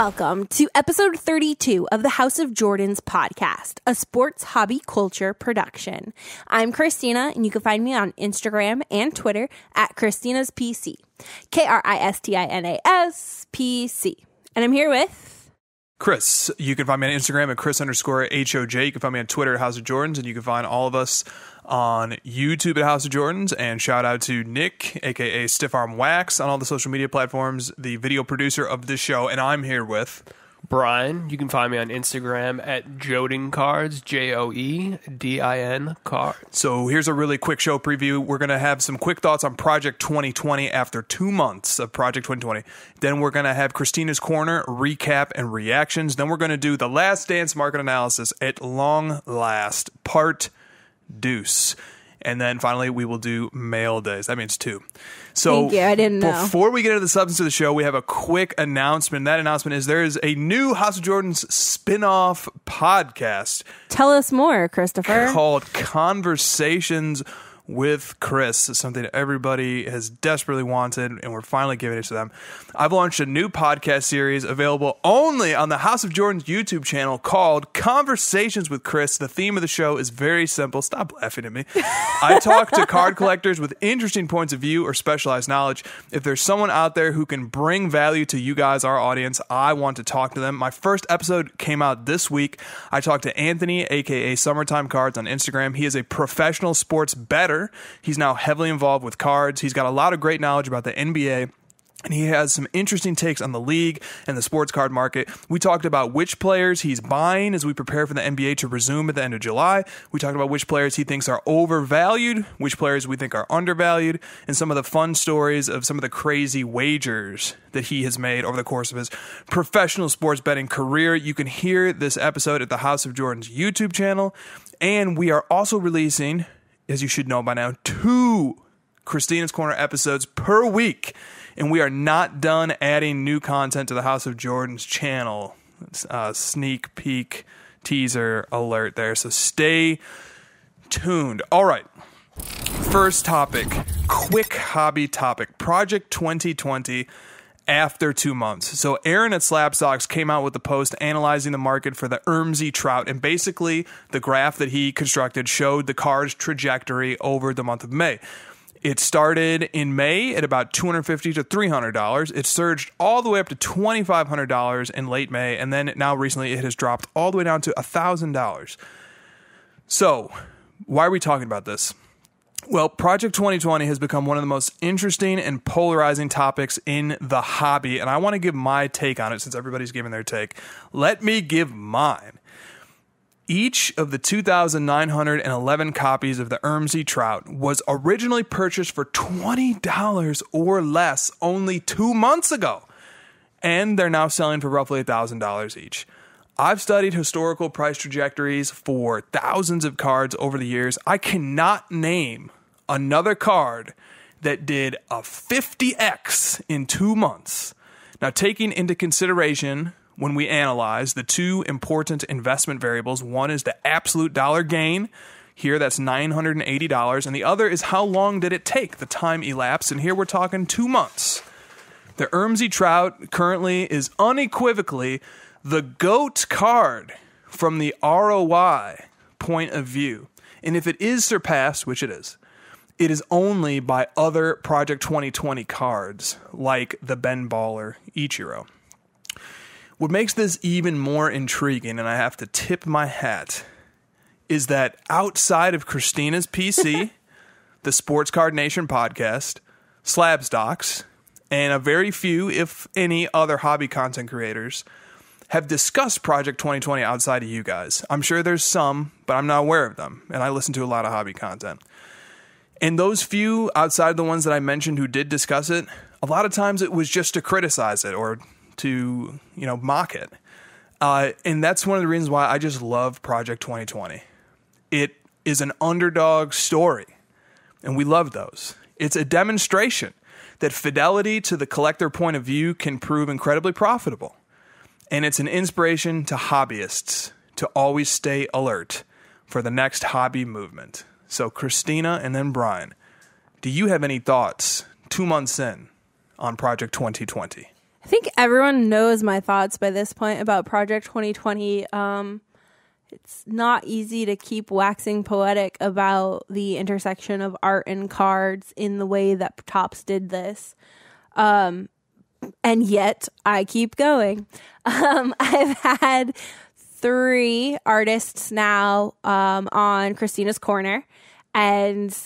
Welcome to episode 32 of the House of Jordans podcast, a sports hobby culture production. I'm Kristina, and you can find me on Instagram and Twitter at Kristina's PC. K R I S T I N A S P C. And I'm here with Chris. You can find me on Instagram at Chris underscore HOJ. You can find me on Twitter at House of Jordans, and you can find all of us on YouTube at House of Jordans. And shout out to Nick, aka Stiff Arm Wax, on all the social media platforms, the video producer of this show. And I'm here with Brian. You can find me on Instagram at Joedin Cards, J O E D I N Cards. So here's a really quick show preview. We're going to have some quick thoughts on Project 2020 after two months of Project 2020. Then we're going to have Kristina's Corner recap and reactions. Then we're going to do the last dance market analysis at long last, part deuce. And then finally, we will do mail days. That means two. So, Thank you. I didn't know. Before we get into the substance of the show, we have a quick announcement. That announcement is there is a new House of Jordans spin off podcast Tell Us More, Christopher. called Conversations with Chris. It's something everybody has desperately wanted, and we're finally giving it to them. I've launched a new podcast series available only on the House of Jordan's YouTube channel called Conversations with Chris. The theme of the show is very simple. Stop laughing at me. I talk to card collectors with interesting points of view or specialized knowledge. If there's someone out there who can bring value to you guys, our audience, I want to talk to them. My first episode came out this week. I talked to Anthony, aka Summertime Cards, on Instagram. He is a professional sports He's now heavily involved with cards. He's got a lot of great knowledge about the NBA. And he has some interesting takes on the league and the sports card market. We talked about which players he's buying as we prepare for the NBA to resume at the end of July. We talked about which players he thinks are overvalued, which players we think are undervalued, and some of the fun stories of some of the crazy wagers that he has made over the course of his professional sports betting career. You can hear this episode at the House of Jordan's YouTube channel. And we are also releasing, as you should know by now, two Kristina's Corner episodes per week. And we are not done adding new content to the House of Jordan's channel. Sneak peek teaser alert there. So stay tuned. All right. First topic quick hobby topic Project 2020 after two months. So Aaron at Slabstox came out with a post analyzing the market for the Ermsy trout, and basically the graph that he constructed showed the car's trajectory over the month of May. It started in May at about $250 to $300. It surged all the way up to $2,500 in late May, and then now recently it has dropped all the way down to $1,000. So, why are we talking about this? Well, Project 2020 has become one of the most interesting and polarizing topics in the hobby, and I want to give my take on it since everybody's giving their take. Let me give mine. Each of the 2,911 copies of the Ermsy Trout was originally purchased for $20 or less only two months ago, and they're now selling for roughly $1,000 each. I've studied historical price trajectories for thousands of cards over the years. I cannot name another card that did a 50x in two months. Now, taking into consideration when we analyze the two important investment variables one is the absolute dollar gain. Here, that's $980. And the other is how long did it take, the time elapsed. And here we're talking two months. The Ermsy Trout currently is unequivocally the GOAT card from the ROI point of view. And if it is surpassed, which it is, it is only by other Project 2020 cards like the Ben Baller Ichiro. What makes this even more intriguing, and I have to tip my hat, is that outside of Kristina's PC, the Sports Card Nation podcast, Slabstox, and a very few, if any, other hobby content creators have discussed Project 2020 outside of you guys. I'm sure there's some, but I'm not aware of them, and I listen to a lot of hobby content. And those few outside of the ones that I mentioned who did discuss it, a lot of times it was just to criticize it or to, you know, mock it. Uh, and that's one of the reasons why I just love Project 2020. It is an underdog story, and we love those. It's a demonstration that fidelity to the collector point of view can prove incredibly profitable. And it's an inspiration to hobbyists to always stay alert for the next hobby movement. So, Kristina and then Brian, do you have any thoughts two months in on Project 2020? I think everyone knows my thoughts by this point about Project 2020. Um, it's not easy to keep waxing poetic about the intersection of art and cards in the way that Topps did this. Um, and yet I keep going. Um, I've had three artists now um, on Kristina's Corner, and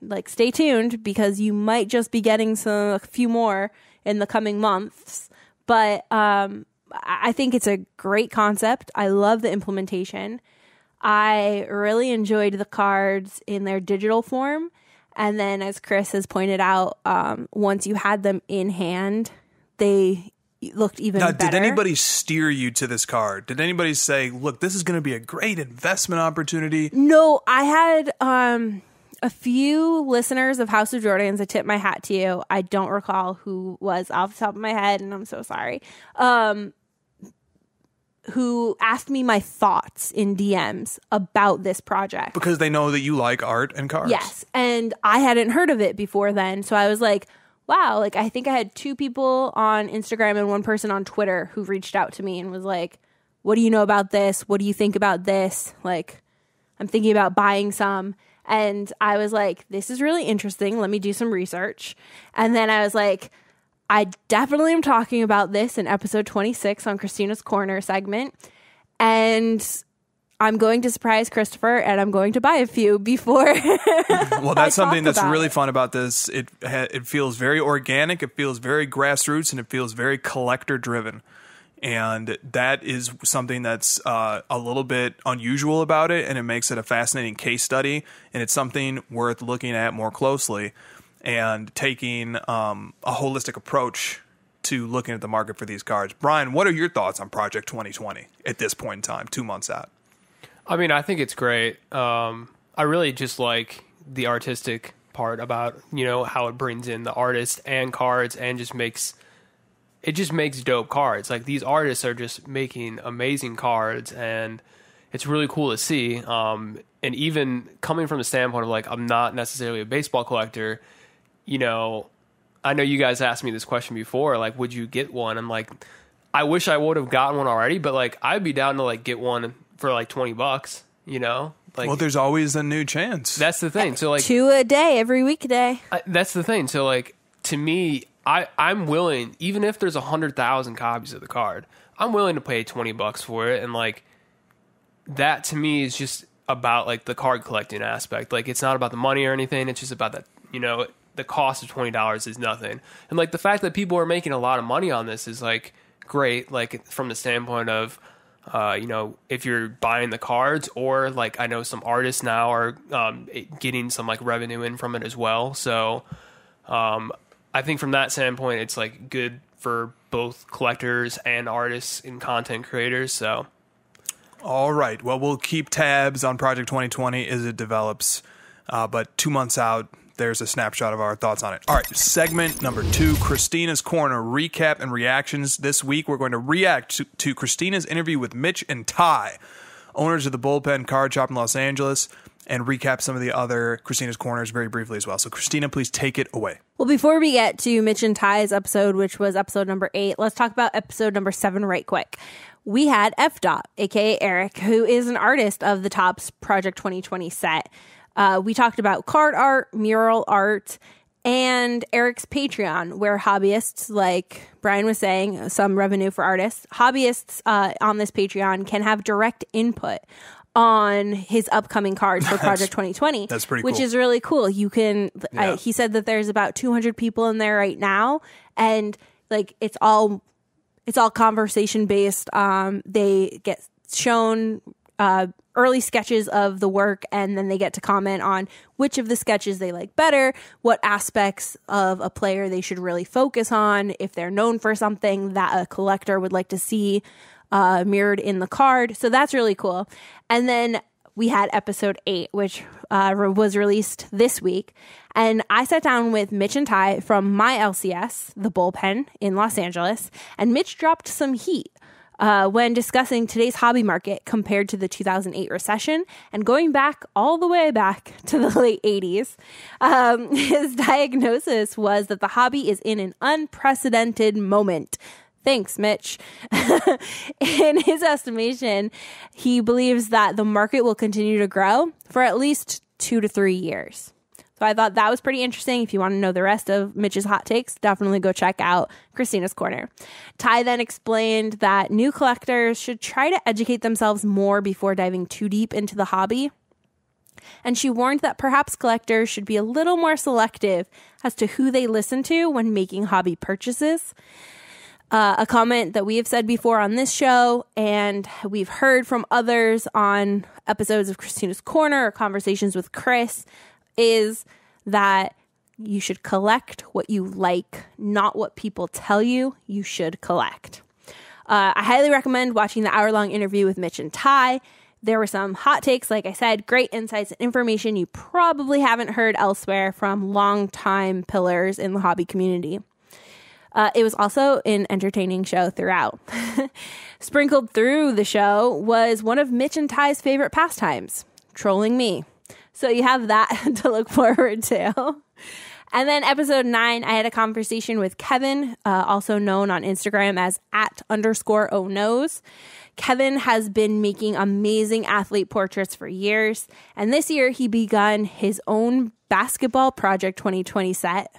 like stay tuned because you might just be getting some a few more in the coming months. But um, I think it's a great concept. I love the implementation. I really enjoyed the cards in their digital form. And then, as Chris has pointed out, um, once you had them in hand, they looked even Now, better. did anybody steer you to this card? Did anybody say, "Look, this is going to be a great investment opportunity"? No, I had um, a few listeners of House of Jordans. I tip my hat to you. I don't recall who was off the top of my head, and I'm so sorry. Um, who asked me my thoughts in DMs about this project? Because they know that you like art and cars. Yes. And I hadn't heard of it before then. So I was like, wow, like I think I had two people on Instagram and one person on Twitter who reached out to me and was like, what do you know about this? What do you think about this? Like, I'm thinking about buying some. And I was like, this is really interesting. Let me do some research. And then I was like, I definitely am talking about this in episode 26 on Kristina's Corner segment. And I'm going to surprise Christopher and I'm going to buy a few before. Well, that's something that's really it. fun about this. It it feels very organic. It feels very grassroots, and it feels very collector driven. And that is something that's uh, a little bit unusual about it, and it makes it a fascinating case study. And it's something worth looking at more closely and taking um, a holistic approach to looking at the market for these cards. Brian, what are your thoughts on Project 2020 at this point in time, two months out? I mean, I think it's great. Um, I really just like the artistic part about you know how it brings in the artist and cards and just makes it just makes dope cards. Like these artists are just making amazing cards, and it's really cool to see. Um, and even coming from the standpoint of like I'm not necessarily a baseball collector, you know, I know you guys asked me this question before. Like, would you get one? I'm like, I wish I would have gotten one already, but like I'd be down to like get one for like twenty bucks. You know, like Well, there's always a new chance. that's the thing. So like Two a day, every weekday. I, that's the thing. So like to me, I I'm willing, even if there's a hundred thousand copies of the card, I'm willing to pay twenty bucks for it. And like that to me is just about like the card collecting aspect. Like it's not about the money or anything. It's just about that you know the cost of twenty dollars is nothing. And like the fact that people are making a lot of money on this is like great. Like from the standpoint of uh, you know, if you're buying the cards, or like I know some artists now are um, getting some like revenue in from it as well. So um, I think from that standpoint, it's like good for both collectors and artists and content creators. So All right. Well, we'll keep tabs on Project 2020 as it develops. Uh, but two months out, there's a snapshot of our thoughts on it. All right. Segment number two Kristina's Corner recap and reactions. This week, we're going to react to, to Kristina's interview with Mitch and Tai, owners of the Bullpen Card Shop in Los Angeles, and recap some of the other Kristina's Corners very briefly as well. So, Kristina, please take it away. Well, before we get to Mitch and Tai's episode, which was episode number eight, let's talk about episode number seven right quick. We had Efdot, aka Eric, who is an artist of the Topps Project 2020 set. Uh, we talked about card art, mural art, and Eric's Patreon, where hobbyists, like Brian was saying, some revenue for artists, hobbyists uh, on this Patreon can have direct input on his upcoming cards for Project 2020. that's pretty Which cool. is really cool. You can, I, he said that there's about 200 people in there right now, and like it's all it's all conversation based. Um, they get shown uh, early sketches of the work, and then they get to comment on which of the sketches they like better, what aspects of a player they should really focus on, if they're known for something that a collector would like to see uh, mirrored in the card. So that's really cool. And then we had episode eight, which uh, was released this week. And I sat down with Mitch and Tai from my LCS, the bullpen in Los Angeles, and Mitch dropped some heat uh, when discussing today's hobby market compared to the 2008 recession and going back all the way back to the late 80s. Um, his diagnosis was that the hobby is in an unprecedented moment. Thanks, Mitch. in his estimation, he believes that the market will continue to grow for at least two to three years. I thought that was pretty interesting. If you want to know the rest of Mitch's hot takes, definitely go check out Kristina's Corner. Tai then explained that new collectors should try to educate themselves more before diving too deep into the hobby. And she warned that perhaps collectors should be a little more selective as to who they listen to when making hobby purchases. Uh, a comment that we have said before on this show, and we've heard from others on episodes of Kristina's Corner or conversations with Chris, is that you should collect what you like, not what people tell you you should collect. Uh, I highly recommend watching the hour long interview with Mitch and Tai. There were some hot takes, like I said, great insights and information you probably haven't heard elsewhere from longtime pillars in the hobby community. Uh, it was also an entertaining show throughout. Sprinkled through the show was one of Mitch and Tai's favorite pastimes trolling me. So you have that to look forward to. And then episode nine, I had a conversation with Kevin, uh, also known on Instagram as at underscore o nose. Kevin has been making amazing athlete portraits for years, and this year he begun his own basketball project 2020 set.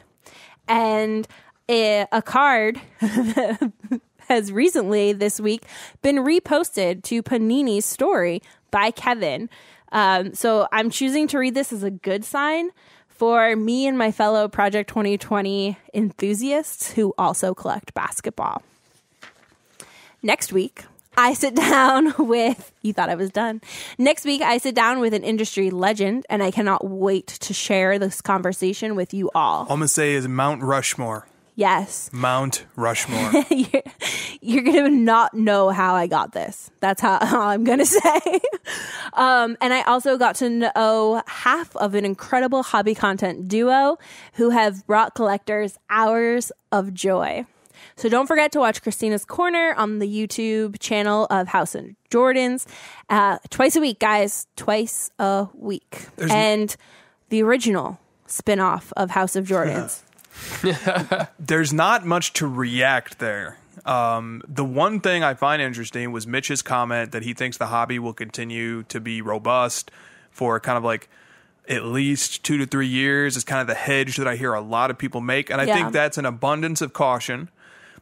And a, a card has recently this week been reposted to Panini's story by Kevin. Um, so I'm choosing to read this as a good sign for me and my fellow Project 2020 enthusiasts who also collect basketball. Next week, I sit down with, you thought I was done. Next week, I sit down with an industry legend, and I cannot wait to share this conversation with you all. All I'm gonna say is Mount Rushmore. Yes. Mount Rushmore. you're, you're going to not know how I got this. That's how, how I'm going to say. um, and I also got to know half of an incredible hobby content duo who have brought collectors hours of joy. So don't forget to watch Kristina's Corner on the YouTube channel of House of Jordans uh, twice a week, guys. Twice a week. There's- and the original spin-off of House of Jordans. There's not much to react there. Um, the one thing I find interesting was Mitch's comment that he thinks the hobby will continue to be robust for kind of like at least two to three years is kind of the hedge that I hear a lot of people make. And I Yeah. think that's an abundance of caution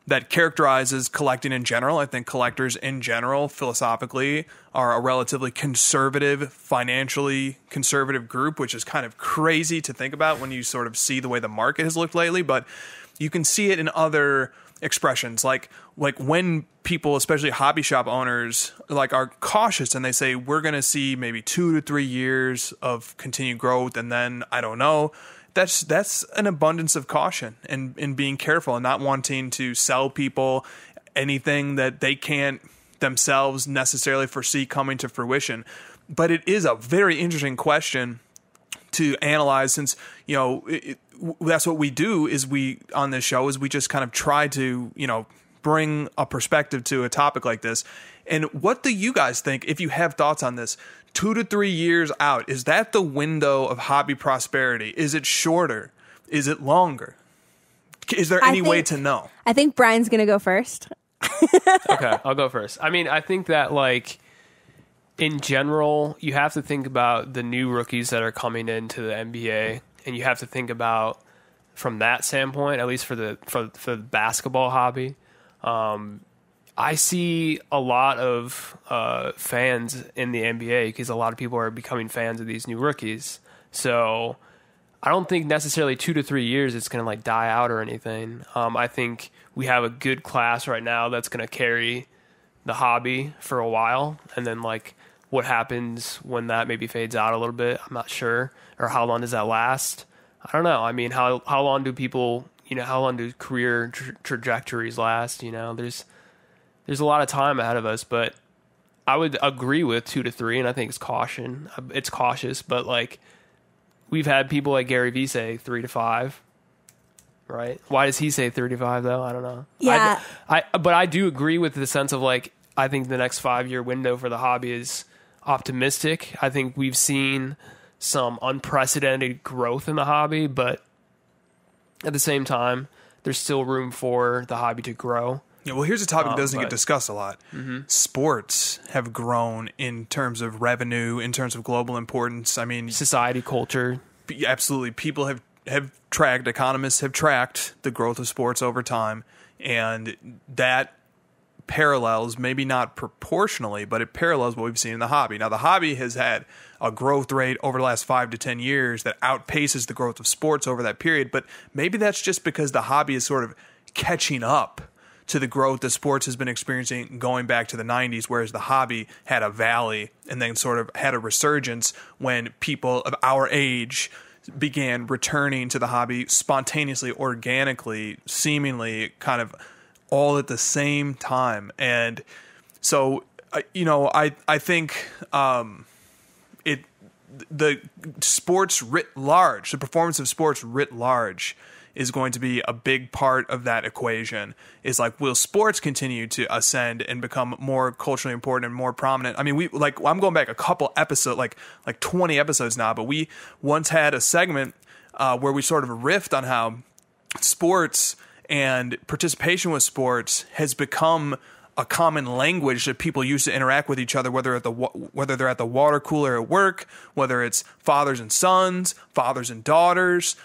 that characterizes collecting in general. I think collectors in general, philosophically, are a relatively conservative, financially conservative group, which is kind of crazy to think about when you sort of see the way the market has looked lately. But you can see it in other expressions like like when people especially hobby shop owners like are cautious and they say we're going to see maybe 2 to 3 years of continued growth and then I don't know that's that's an abundance of caution and in being careful and not wanting to sell people anything that they can't themselves necessarily foresee coming to fruition. But it is a very interesting question to analyze since you know it, it- that's what we do is we on this show is we just kind of try to you know bring a perspective to a topic like this. And what do you guys think if you have thoughts on this two to three years out is that the window of hobby prosperity is it shorter is it longer is there I any way to know I think Brian's going to go first. okay, I'll go first. I mean, I think that like in general, you have to think about the new rookies that are coming into the NBA, and you have to think about from that standpoint, at least for the for for the basketball hobby. Um, I see a lot of uh, fans in the NBA because a lot of people are becoming fans of these new rookies. So I don't think necessarily two to three years it's going to like die out or anything. Um, I think we have a good class right now that's going to carry the hobby for a while, and then like what happens when that maybe fades out a little bit, I'm not sure, or how long does that last? I don't know. I mean, how how long do people, you know, how long do career tra- trajectories last? You know, there's there's a lot of time ahead of us, but I would agree with two to three, and I think it's caution. It's cautious, but like we've had people like Gary Vee say three to five. Right? Why does he say thirty-five though? I don't know. Yeah. I, I but I do agree with the sense of like I think the next five year window for the hobby is optimistic. I think we've seen some unprecedented growth in the hobby, but at the same time, there's still room for the hobby to grow. Yeah, well, here's a topic that Um, doesn't get discussed a lot. Sports have grown in terms of revenue, in terms of global importance. I mean, Society, culture, absolutely people have have tracked economists have tracked the growth of sports over time and that parallels maybe not proportionally but it parallels what we've seen in the hobby now the hobby has had a growth rate over the last 5 to 10 years that outpaces the growth of sports over that period but maybe that's just because the hobby is sort of catching up to the growth that sports has been experiencing going back to the 90s, whereas the hobby had a valley and then sort of had a resurgence when people of our age began returning to the hobby spontaneously, organically, seemingly kind of all at the same time. And so, uh, you know, I, I think um, it the sports writ large, the performance of sports writ large is going to be a big part of that equation. Is like will sports continue to ascend and become more culturally important and more prominent? I mean, we like I'm going back a couple episodes, like like 20 episodes now, but we once had a segment uh, where we sort of riffed on how sports and participation with sports has become a common language that people use to interact with each other, whether at the whether they're at the water cooler at work, whether it's fathers and sons, fathers and daughters.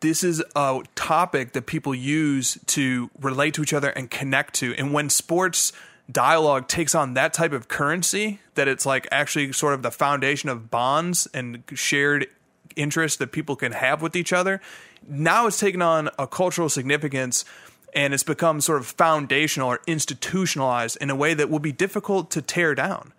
This is a topic that people use to relate to each other and connect to. And when sports dialogue takes on that type of currency, that it's like actually sort of the foundation of bonds and shared interests that people can have with each other. Now it's taken on a cultural significance and it's become sort of foundational or institutionalized in a way that will be difficult to tear down.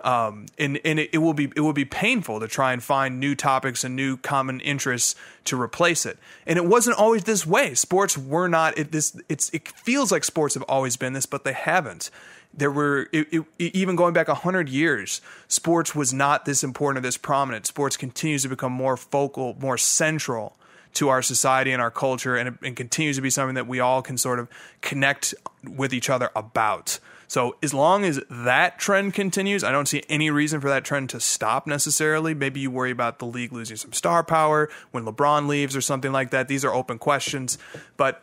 Um, and and it, it will be it will be painful to try and find new topics and new common interests to replace it. And it wasn't always this way. Sports were not it, this. It's it feels like sports have always been this, but they haven't there were it, even going back 100 years sports was not this important or this prominent sports continues to become more focal more central to our society and our culture and, and continues to be something that we all can sort of connect with each other about so as long as that trend continues i don't see any reason for that trend to stop necessarily maybe you worry about the league losing some star power when lebron leaves or something like that these are open questions but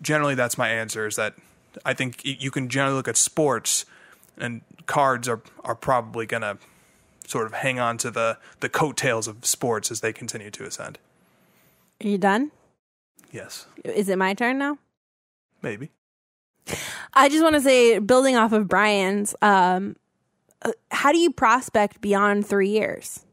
generally that's my answer is that I think you can generally look at sports and cards are are probably going to sort of hang on to the the coattails of sports as they continue to ascend. Are you done? Yes, Is it my turn now? maybe. I just want to say, building off of Brian's, um, uh, how do you prospect beyond three years?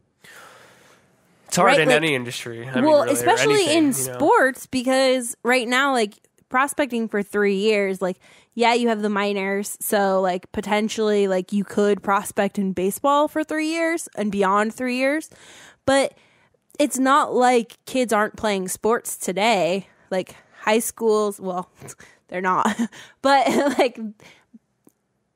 It's hard Right, in like- any industry. I mean, well, really, especially anything, in you know. sports, because right now, like prospecting for three years, like yeah, you have the minors, so like potentially, like you could prospect in baseball for three years and beyond three years, but it's not like kids aren't playing sports today. Like high schools, well, they're not, but like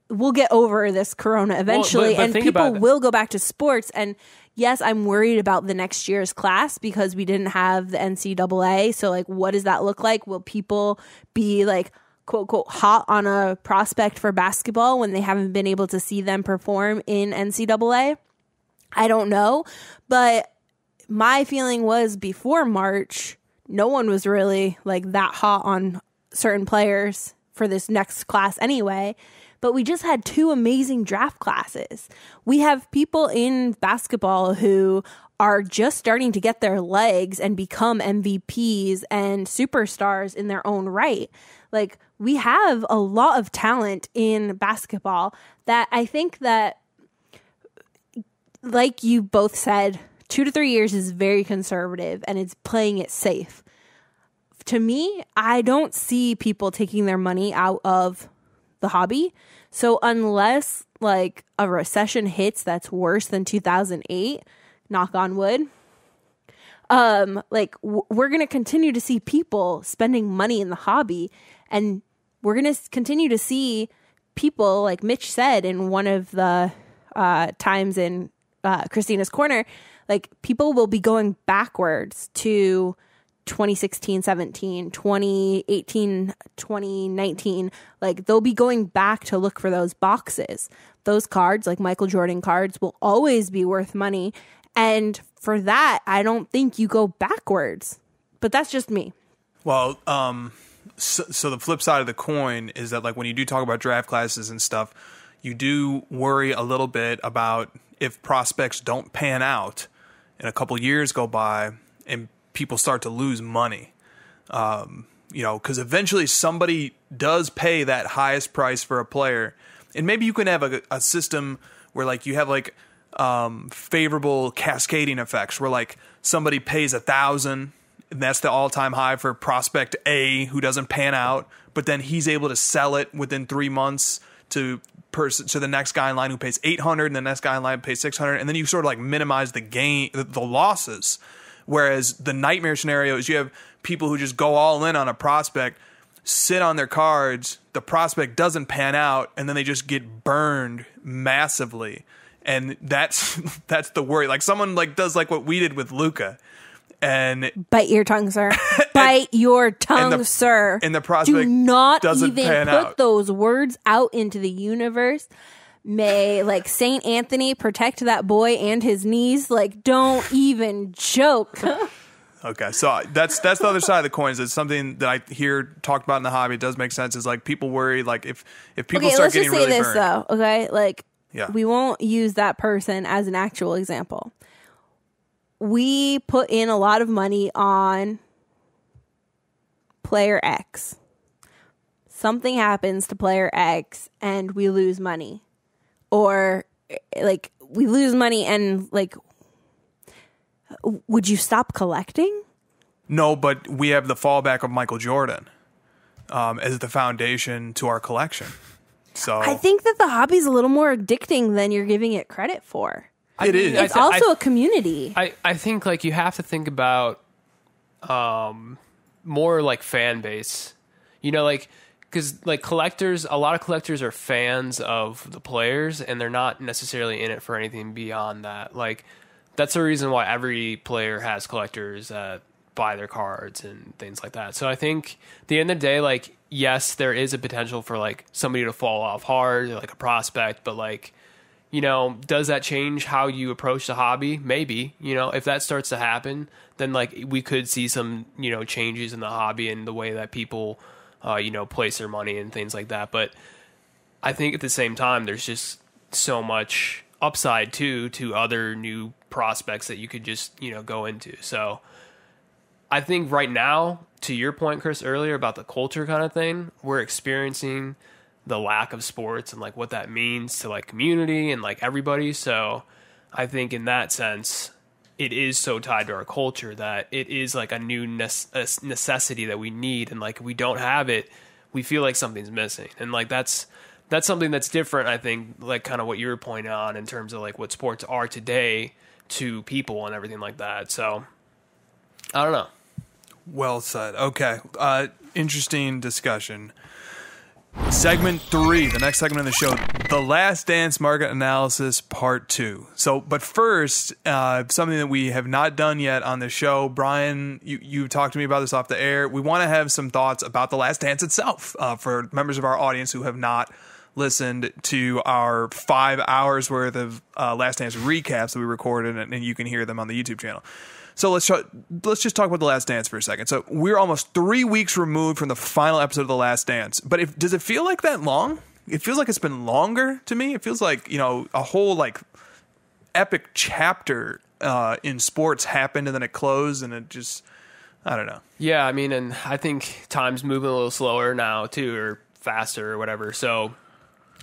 we'll get over this corona eventually but and people will go back to sports. And yes i'm worried about the next year's class because we didn't have the ncaa so like what does that look like? Will people be like quote quote hot on a prospect for basketball when they haven't been able to see them perform in ncaa i don't know. But my feeling was before march no one was really like that hot on certain players for this next class anyway but we just had two amazing draft classes. We have people in basketball who are just starting to get their legs and become MVPs and superstars in their own right. Like we have a lot of talent in basketball that I think that like you both said, 2 to 3 years is very conservative and it's playing it safe. To me, I don't see people taking their money out of the hobby. So unless like a recession hits that's worse than 2008, knock on wood, um like w- we're going to continue to see people spending money in the hobby and we're going to continue to see people like Mitch said in one of the uh times in uh Kristina's corner, like people will be going backwards to 2016, 17, 2018, 2019, like they'll be going back to look for those boxes. Those cards, like Michael Jordan cards, will always be worth money. And for that, I don't think you go backwards. But that's just me. Well, um, so, so the flip side of the coin is that like when you do talk about draft classes and stuff, you do worry a little bit about if prospects don't pan out and a couple years go by and people start to lose money. Um, you know, because eventually somebody does pay that highest price for a player, and maybe you can have a, a system where like you have like um, favorable cascading effects, where like somebody pays a thousand and that's the all-time high for prospect A who doesn't pan out, but then he's able to sell it within three months to person to the next guy in line who pays 800 and the next guy in line pays 600 and then you sort of like minimize the gain the losses whereas the nightmare scenario is you have people who just go all in on a prospect sit on their cards the prospect doesn't pan out and then they just get burned massively and that's that's the worry like someone like does like what we did with Luka. and Bite your tongue, sir. Bite your tongue, the- sir. and the prospect Do not doesn't even put out. those words out into the universe. May like Saint Anthony protect that boy and his knees. Like, don't even joke. Okay, so that's that's the other side of the coin. Is it's something that I hear talked about in the hobby. It does make sense. Is like people worry like if if people okay, start let's getting just say really this burned. though. Okay, like Yeah. we won't use that person as an actual example. We put in a lot of money on player X. Something happens to player X and we lose money. Or eh, like we lose money and like would you stop collecting? No, but we have the fallback of Michael Jordan um, as the foundation to our collection. So I think that the hobby's a little more addicting than you're giving it credit for. it is. I It's th- also a community. I, I think like you have to think about um more like fan base you know like because like collectors a lot of collectors are fans of the players and they're not necessarily in it for anything beyond that like that's the reason why every player has collectors that buy their cards and things like that so i think the end of the day like yes there is a potential for like somebody to fall off hard like a prospect but like you know, does that change how you approach the hobby? Maybe, you know, if that starts to happen, then like we could see some, you know, changes in the hobby and the way that people, uh, you know, place their money and things like that. But I think at the same time, there's just so much upside too to other new prospects that you could just, you know, go into. So I think right now, to your point, Chris, earlier about the culture kind of thing, we're experiencing the lack of sports and like what that means to like community and like everybody. So I think in that sense, it is so tied to our culture that it is like a new necessity that we need. And like if we don't have it, we feel like something's missing. And like that's that's something that's different. I think like kind of what you were pointing on in terms of like what sports are today to people and everything like that. So I don't know. Well said. Okay. Uh, interesting discussion. Segment three, the next segment of the show, the Last Dance Market Analysis Part Two. So, but first, uh, something that we have not done yet on the show, Brian, you you talked to me about this off the air. We want to have some thoughts about the Last Dance itself uh, for members of our audience who have not listened to our five hours worth of uh, Last Dance recaps that we recorded, and, and you can hear them on the YouTube channel. So let's try, let's just talk about the Last Dance for a second. So we're almost three weeks removed from the final episode of the Last Dance, but if, does it feel like that long? It feels like it's been longer to me. It feels like you know a whole like epic chapter uh, in sports happened and then it closed and it just I don't know. Yeah, I mean, and I think time's moving a little slower now too, or faster, or whatever. So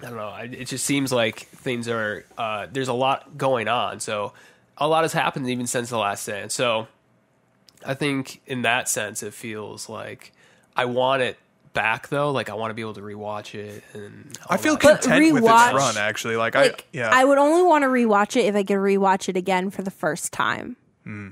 I don't know. It just seems like things are. Uh, there's a lot going on. So a lot has happened even since the last dance. So I think in that sense, it feels like I want it back though. Like I want to be able to rewatch it. And I feel that. But content with its run actually. Like, like I yeah. I would only want to rewatch it if I could rewatch it again for the first time. Hmm.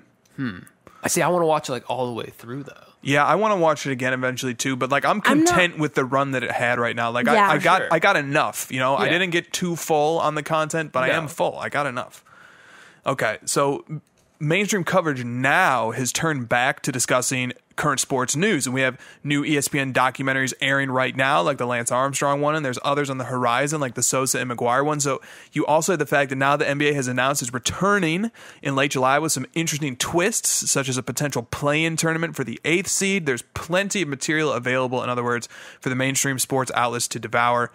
I see. I want to watch it like all the way through though. Yeah, I want to watch it again eventually too. But like, I'm I'm not- content with the run that it had right now. Like, Yeah. I, I got, Sure. I got enough. You know, I didn't get too full on the content, but I am full. I got enough. Okay, so mainstream coverage now has turned back to discussing current sports news. And we have new ESPN documentaries airing right now, like the Lance Armstrong one, and there's others on the horizon, like the Sosa and McGwire one. So you also have the fact that now the NBA has announced it's returning in late July with some interesting twists, such as a potential play in tournament for the eighth seed. There's plenty of material available, in other words, for the mainstream sports outlets to devour.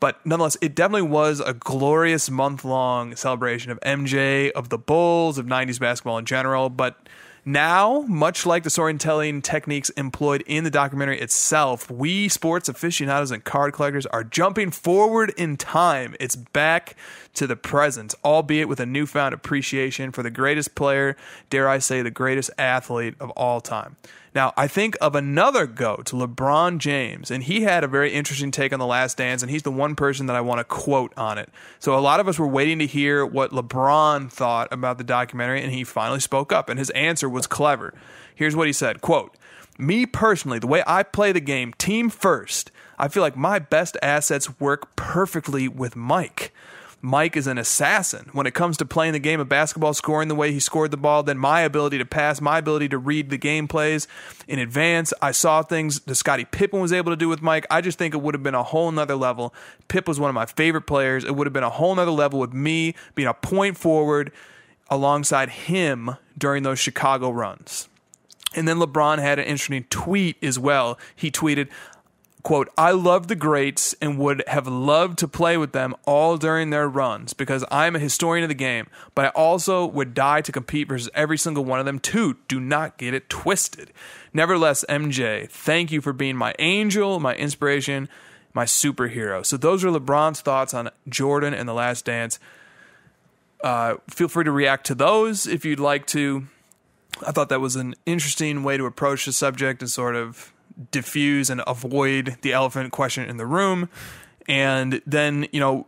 But nonetheless, it definitely was a glorious month long celebration of MJ, of the Bulls, of 90s basketball in general. But now, much like the storytelling techniques employed in the documentary itself, we sports aficionados and card collectors are jumping forward in time. It's back to the present, albeit with a newfound appreciation for the greatest player, dare I say, the greatest athlete of all time. Now, I think of another GOAT, LeBron James, and he had a very interesting take on The Last Dance, and he's the one person that I want to quote on it. So, a lot of us were waiting to hear what LeBron thought about the documentary, and he finally spoke up, and his answer was clever. Here's what he said quote, Me personally, the way I play the game, team first, I feel like my best assets work perfectly with Mike. Mike is an assassin. When it comes to playing the game of basketball, scoring the way he scored the ball, then my ability to pass, my ability to read the game plays in advance. I saw things that Scottie Pippen was able to do with Mike. I just think it would have been a whole nother level. Pip was one of my favorite players. It would have been a whole nother level with me being a point forward alongside him during those Chicago runs. And then LeBron had an interesting tweet as well. He tweeted, quote, I love the greats and would have loved to play with them all during their runs because I'm a historian of the game, but I also would die to compete versus every single one of them too. Do not get it twisted. Nevertheless, MJ, thank you for being my angel, my inspiration, my superhero. So those are LeBron's thoughts on Jordan and the last dance. Uh, feel free to react to those if you'd like to. I thought that was an interesting way to approach the subject and sort of diffuse and avoid the elephant question in the room. And then, you know,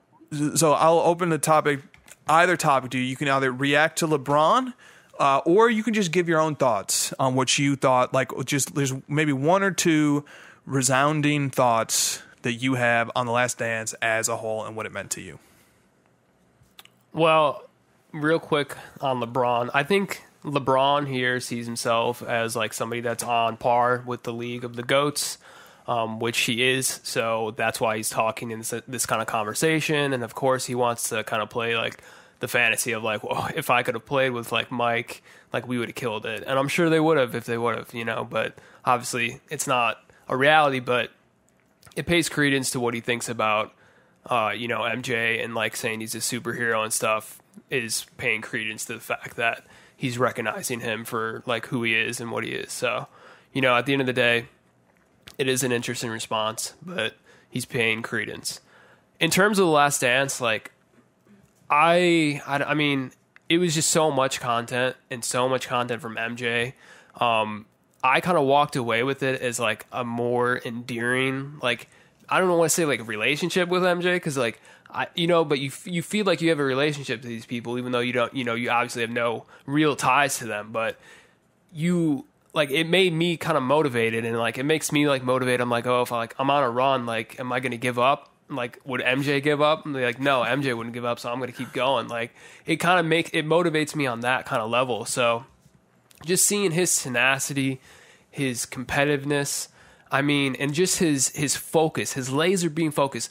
so I'll open the topic, either topic to you. You can either react to LeBron uh, or you can just give your own thoughts on what you thought. Like, just there's maybe one or two resounding thoughts that you have on The Last Dance as a whole and what it meant to you. Well, real quick on LeBron, I think LeBron here sees himself as like somebody that's on par with the league of the goats, um, which he is. So that's why he's talking in this, this kind of conversation. And of course, he wants to kind of play like the fantasy of like, well, if I could have played with like Mike, like we would have killed it. And I'm sure they would have if they would have, you know. But obviously, it's not a reality. But it pays credence to what he thinks about uh, you know, MJ and like saying he's a superhero and stuff is paying credence to the fact that he's recognizing him for like who he is and what he is. So, you know, at the end of the day, it is an interesting response, but he's paying credence. In terms of the last dance, like I, I, I mean, it was just so much content and so much content from MJ. Um, I kind of walked away with it as like a more endearing, like I don't want to say like a relationship with MJ because like I you know, but you you feel like you have a relationship to these people even though you don't you know you obviously have no real ties to them, but you like it made me kind of motivated and like it makes me like motivated. I'm like oh if I like I'm on a run like am I to give up? Like would MJ give up? And they're like no MJ wouldn't give up, so I'm to keep going. Like it kind of make it motivates me on that kind of level. So just seeing his tenacity, his competitiveness. I mean, and just his his focus, his laser beam focus.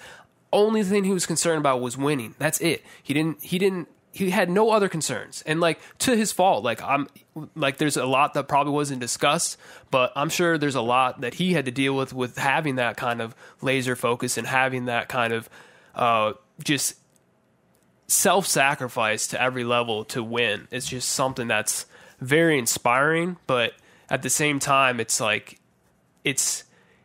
Only thing he was concerned about was winning. That's it. He didn't. He didn't. He had no other concerns, and like to his fault. Like I'm, like there's a lot that probably wasn't discussed, but I'm sure there's a lot that he had to deal with with having that kind of laser focus and having that kind of uh, just self sacrifice to every level to win. It's just something that's very inspiring, but at the same time, it's like it's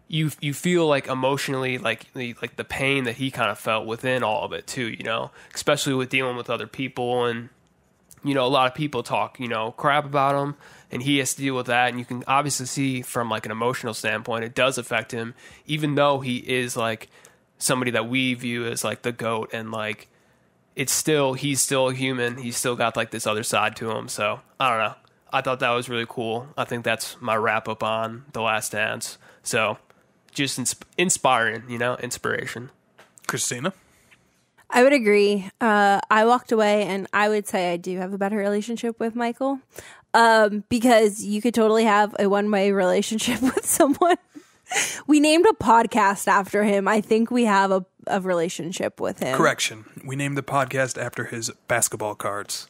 you you feel like emotionally like like the pain that he kind of felt within all of it too, you know, especially with dealing with other people and you know a lot of people talk you know crap about him and he has to deal with that and you can obviously see from like an emotional standpoint it does affect him even though he is like somebody that we view as like the goat and like it's still he's still a human he's still got like this other side to him so i don't know. I thought that was really cool. I think that's my wrap up on the last dance so just ins- inspiring you know inspiration Kristina? I would agree. Uh, I walked away, and I would say I do have a better relationship with Michael um, because you could totally have a one way relationship with someone. we named a podcast after him. I think we have a, a relationship with him. Correction. We named the podcast after his basketball cards.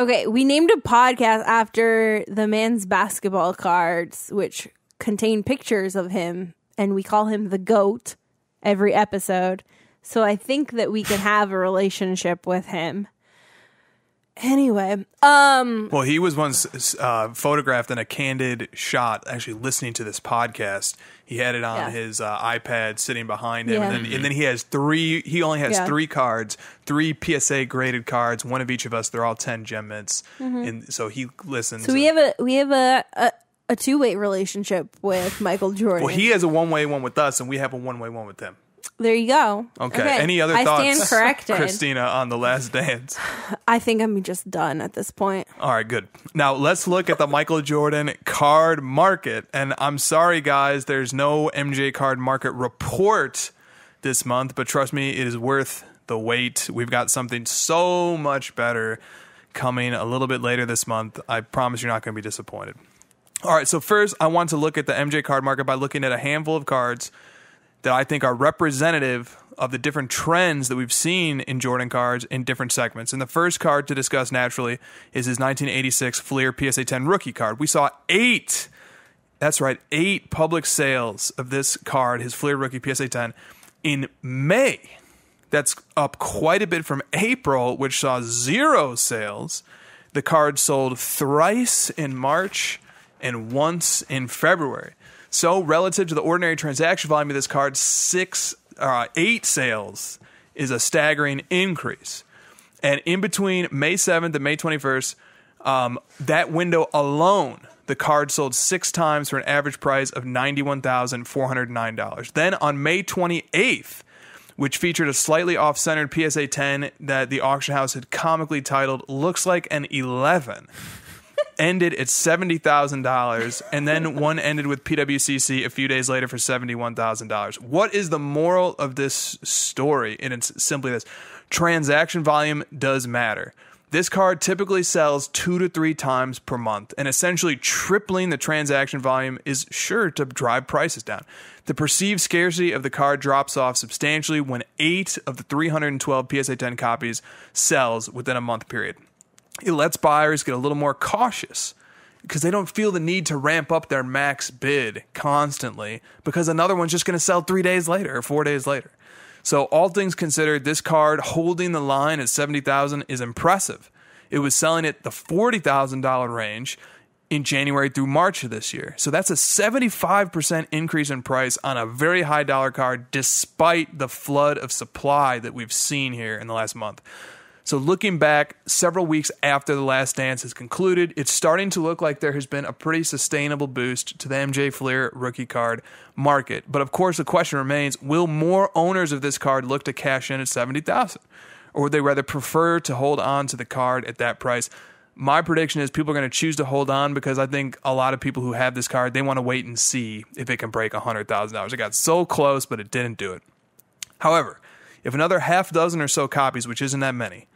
Okay, we named a podcast after the man's basketball cards, which contain pictures of him, and we call him the GOAT every episode. So I think that we can have a relationship with him. Anyway, um, Well, he was once uh, photographed in a candid shot, actually listening to this podcast. He had it on Yeah. his uh, iPad, sitting behind him, Yeah. and, then, and then he has three. He only has Yeah. three cards, three PSA graded cards, one of each of us. They're all ten gem mints, and so he listens. Mm-hmm. so we have a we have a a, a two way relationship with Michael Jordan. well, he has a one way one with us, and we have a one way one with him. there you go. Okay. Any other I thoughts, stand corrected. Kristina, on the Last Dance? I think I'm just done at this point. All right, good. Now let's look at the Michael Jordan card market. And I'm sorry, guys, there's no MJ card market report this month, but trust me, it is worth the wait. We've got something so much better coming a little bit later this month. I promise you're not going to be disappointed. All right, so first, I want to look at the MJ card market by looking at a handful of cards that I think are representative of the different trends that we've seen in Jordan cards in different segments. And the first card to discuss naturally is his 1986 Fleer PSA 10 rookie card. We saw eight, that's right, eight public sales of this card, his Fleer rookie PSA 10, in May. That's up quite a bit from April, which saw zero sales. The card sold thrice in March and once in February. So, relative to the ordinary transaction volume of this card, six, uh, eight sales is a staggering increase. And in between May 7th and May 21st, um, that window alone, the card sold six times for an average price of $91,409. Then on May 28th, which featured a slightly off centered PSA 10 that the auction house had comically titled Looks Like an 11 ended at seventy thousand dollars, and then one ended with PWCC a few days later for seventy-one thousand dollars. What is the moral of this story? And it's simply this: transaction volume does matter. This card typically sells two to three times per month, and essentially tripling the transaction volume is sure to drive prices down. The perceived scarcity of the card drops off substantially when eight of the 312 PSA 10 copies sells within a month period it lets buyers get a little more cautious because they don't feel the need to ramp up their max bid constantly because another one's just going to sell three days later or four days later. So all things considered, this card holding the line at seventy thousand is impressive. It was selling at the forty thousand dollar range in January through March of this year. So that's a seventy five percent increase in price on a very high dollar card, despite the flood of supply that we've seen here in the last month. So, looking back several weeks after The Last Dance has concluded, it's starting to look like there has been a pretty sustainable boost to the MJ Fleer rookie card market. But of course, the question remains will more owners of this card look to cash in at 70000 Or would they rather prefer to hold on to the card at that price? My prediction is people are going to choose to hold on because I think a lot of people who have this card, they want to wait and see if it can break $100,000. It got so close, but it didn't do it. However, if another half dozen or so copies, which isn't that many,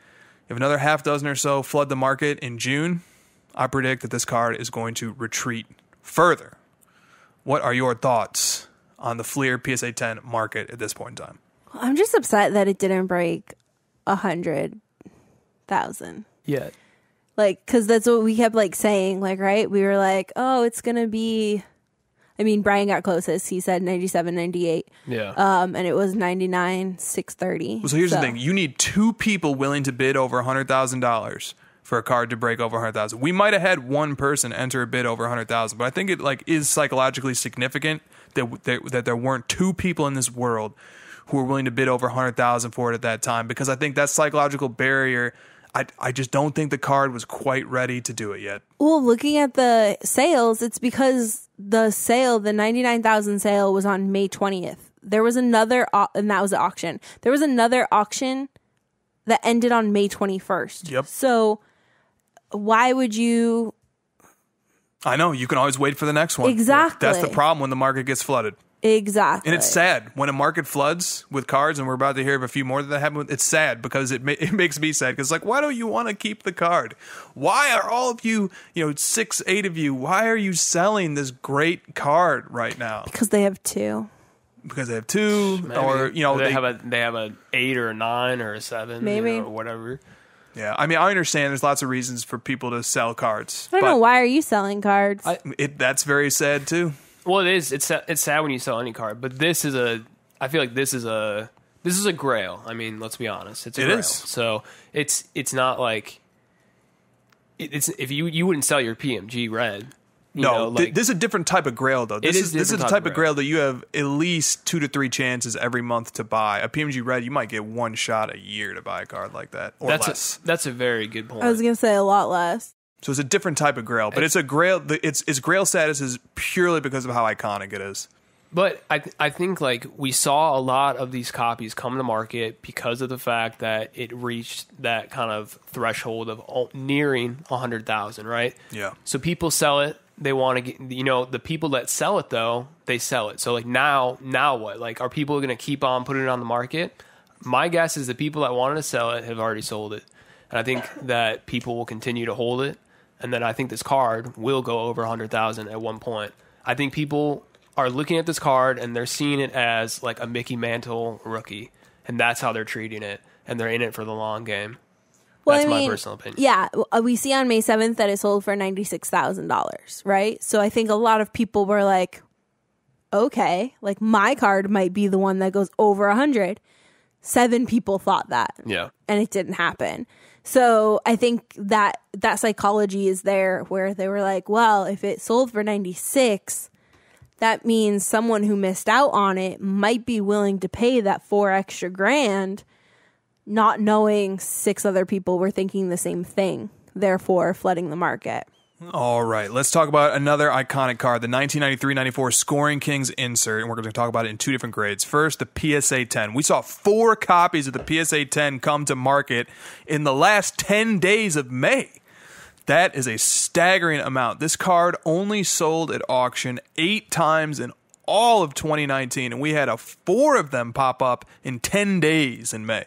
if another half dozen or so flood the market in June, I predict that this card is going to retreat further. What are your thoughts on the Fleer PSA 10 market at this point in time? I'm just upset that it didn't break a hundred thousand. yet. Like, cause that's what we kept like saying, like, right? We were like, oh, it's gonna be. I mean, Brian got closest. He said 97, 98. Yeah. Um, and it was 99, 630. So here's the thing: you need two people willing to bid over hundred thousand dollars for a card to break over hundred thousand. We might have had one person enter a bid over hundred thousand, but I think it like is psychologically significant that that, that there weren't two people in this world who were willing to bid over hundred thousand for it at that time because I think that psychological barrier. I, I just don't think the card was quite ready to do it yet. Well, looking at the sales, it's because the sale, the 99,000 sale was on May 20th. There was another, and that was the auction. There was another auction that ended on May 21st. Yep. So why would you I know you can always wait for the next one. Exactly. That's the problem when the market gets flooded. Exactly. And it's sad when a market floods with cards, and we're about to hear of a few more that happen. It's sad because it ma- it makes me sad because like, why don't you want to keep the card? Why are all of you, you know, six, eight of you, why are you selling this great card right now? because they have two. Because they have two, Maybe. or you know, they, they, have a they have a eight or a nine or a seven, Maybe. you know, or whatever. yeah. I mean, I understand there's lots of reasons for people to sell cards, I don't but know why are you selling cards? it that's very sad too. Well, it is. It's it's sad when you sell any card, but this is a. I feel like this is a this is a grail. I mean, let's be honest. It's a It grail. is. So it's it's not like it, it's if you you wouldn't sell your PMG red. You No, know, thi- like, this is a different type of grail, though. This is is, this is different the type type of of grail that you have at least two to three chances every month to buy. A PMG Red, you might get one shot a year to buy a card like that, or that's less. a, that's a very good point. I was gonna say a lot less. So it's a different type of grail, but it's a grail. Its its grail status is purely because of how iconic it is. But I th- I think like we saw a lot of these copies come to market because of the fact that it reached that kind of threshold of nearing a hundred thousand, right? Yeah. So people sell it. They want to get you know the people that sell it though they sell it. So like now now what? Like are people going to keep on putting it on the market? My guess is the people that wanted to sell it have already sold it, and I think that people will continue to hold it. And then I think this card will go over a hundred thousand at one point. I think people are looking at this card and they're seeing it as like a Mickey Mantle rookie, and that's how they're treating it, and they're in it for the long game. Well, That's I my personal opinion. Yeah, we see on May seventh that it sold for ninety six thousand dollars, right? So I think a lot of people were like, "Okay, like my card might be the one that goes over a hundred. Seven people thought that, Yeah. and it didn't happen. So I think that that psychology is there, where they were like, "Well, if it sold for ninety six, that means someone who missed out on it might be willing to pay that four extra grand." not knowing six other people were thinking the same thing, therefore flooding the market. All right, let's talk about another iconic card, the 1993-94 Scoring Kings insert, and we're going to talk about it in two different grades. First, the PSA 10. We saw four copies of the PSA 10 come to market in the last 10 days of May. That is a staggering amount. This card only sold at auction eight times in all of 2019, and we had a four of them pop up in 10 days in May.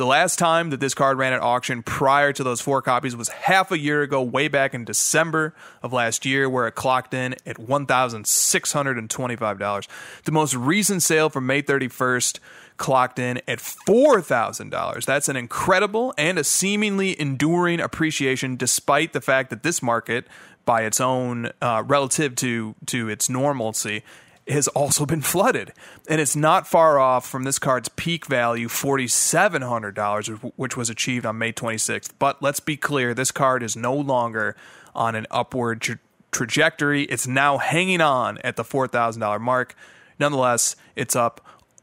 The last time that this card ran at auction prior to those four copies was half a year ago, way back in December of last year, where it clocked in at $1,625. The most recent sale from May 31st clocked in at $4,000. That's an incredible and a seemingly enduring appreciation, despite the fact that this market, by its own uh, relative to to its normalcy, has also been flooded, and it's not far off from this card's peak value, forty-seven hundred dollars, which was achieved on May twenty-sixth. But let's be clear: this card is no longer on an upward tra- trajectory. It's now hanging on at the four thousand dollar mark. Nonetheless, it's up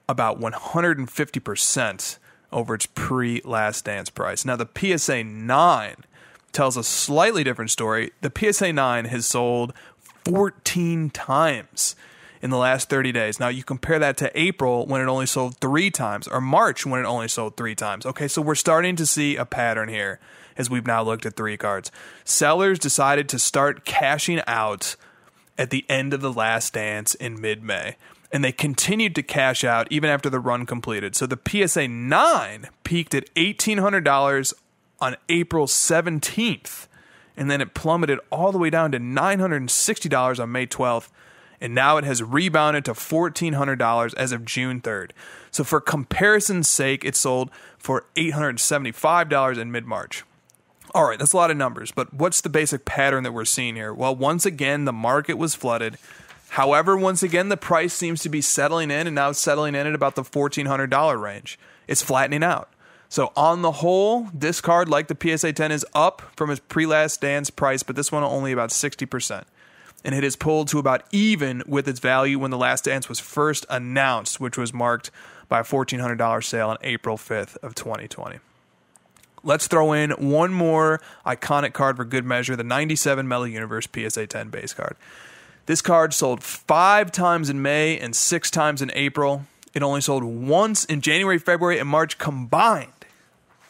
about one hundred and fifty percent over its pre-Last Dance price. Now, the PSA nine tells a slightly different story. The PSA 9 has sold 14 times in the last 30 days. Now, you compare that to April when it only sold three times, or March when it only sold three times. Okay, so we're starting to see a pattern here as we've now looked at three cards. Sellers decided to start cashing out at the end of the last dance in mid May. And they continued to cash out even after the run completed. So the PSA 9 peaked at $1,800 on April 17th. And then it plummeted all the way down to $960 on May 12th. And now it has rebounded to $1,400 as of June 3rd. So for comparison's sake, it sold for $875 in mid March. All right, that's a lot of numbers, but what's the basic pattern that we're seeing here? Well, once again, the market was flooded. However, once again, the price seems to be settling in, and now settling in at about the $1,400 range. It's flattening out. So, on the whole, this card, like the PSA 10, is up from its pre last dance price, but this one only about 60%. And it has pulled to about even with its value when the last dance was first announced, which was marked by a $1,400 sale on April 5th of 2020. Let's throw in one more iconic card for good measure the 97 Metal Universe PSA 10 base card. This card sold five times in May and six times in April. It only sold once in January, February, and March combined.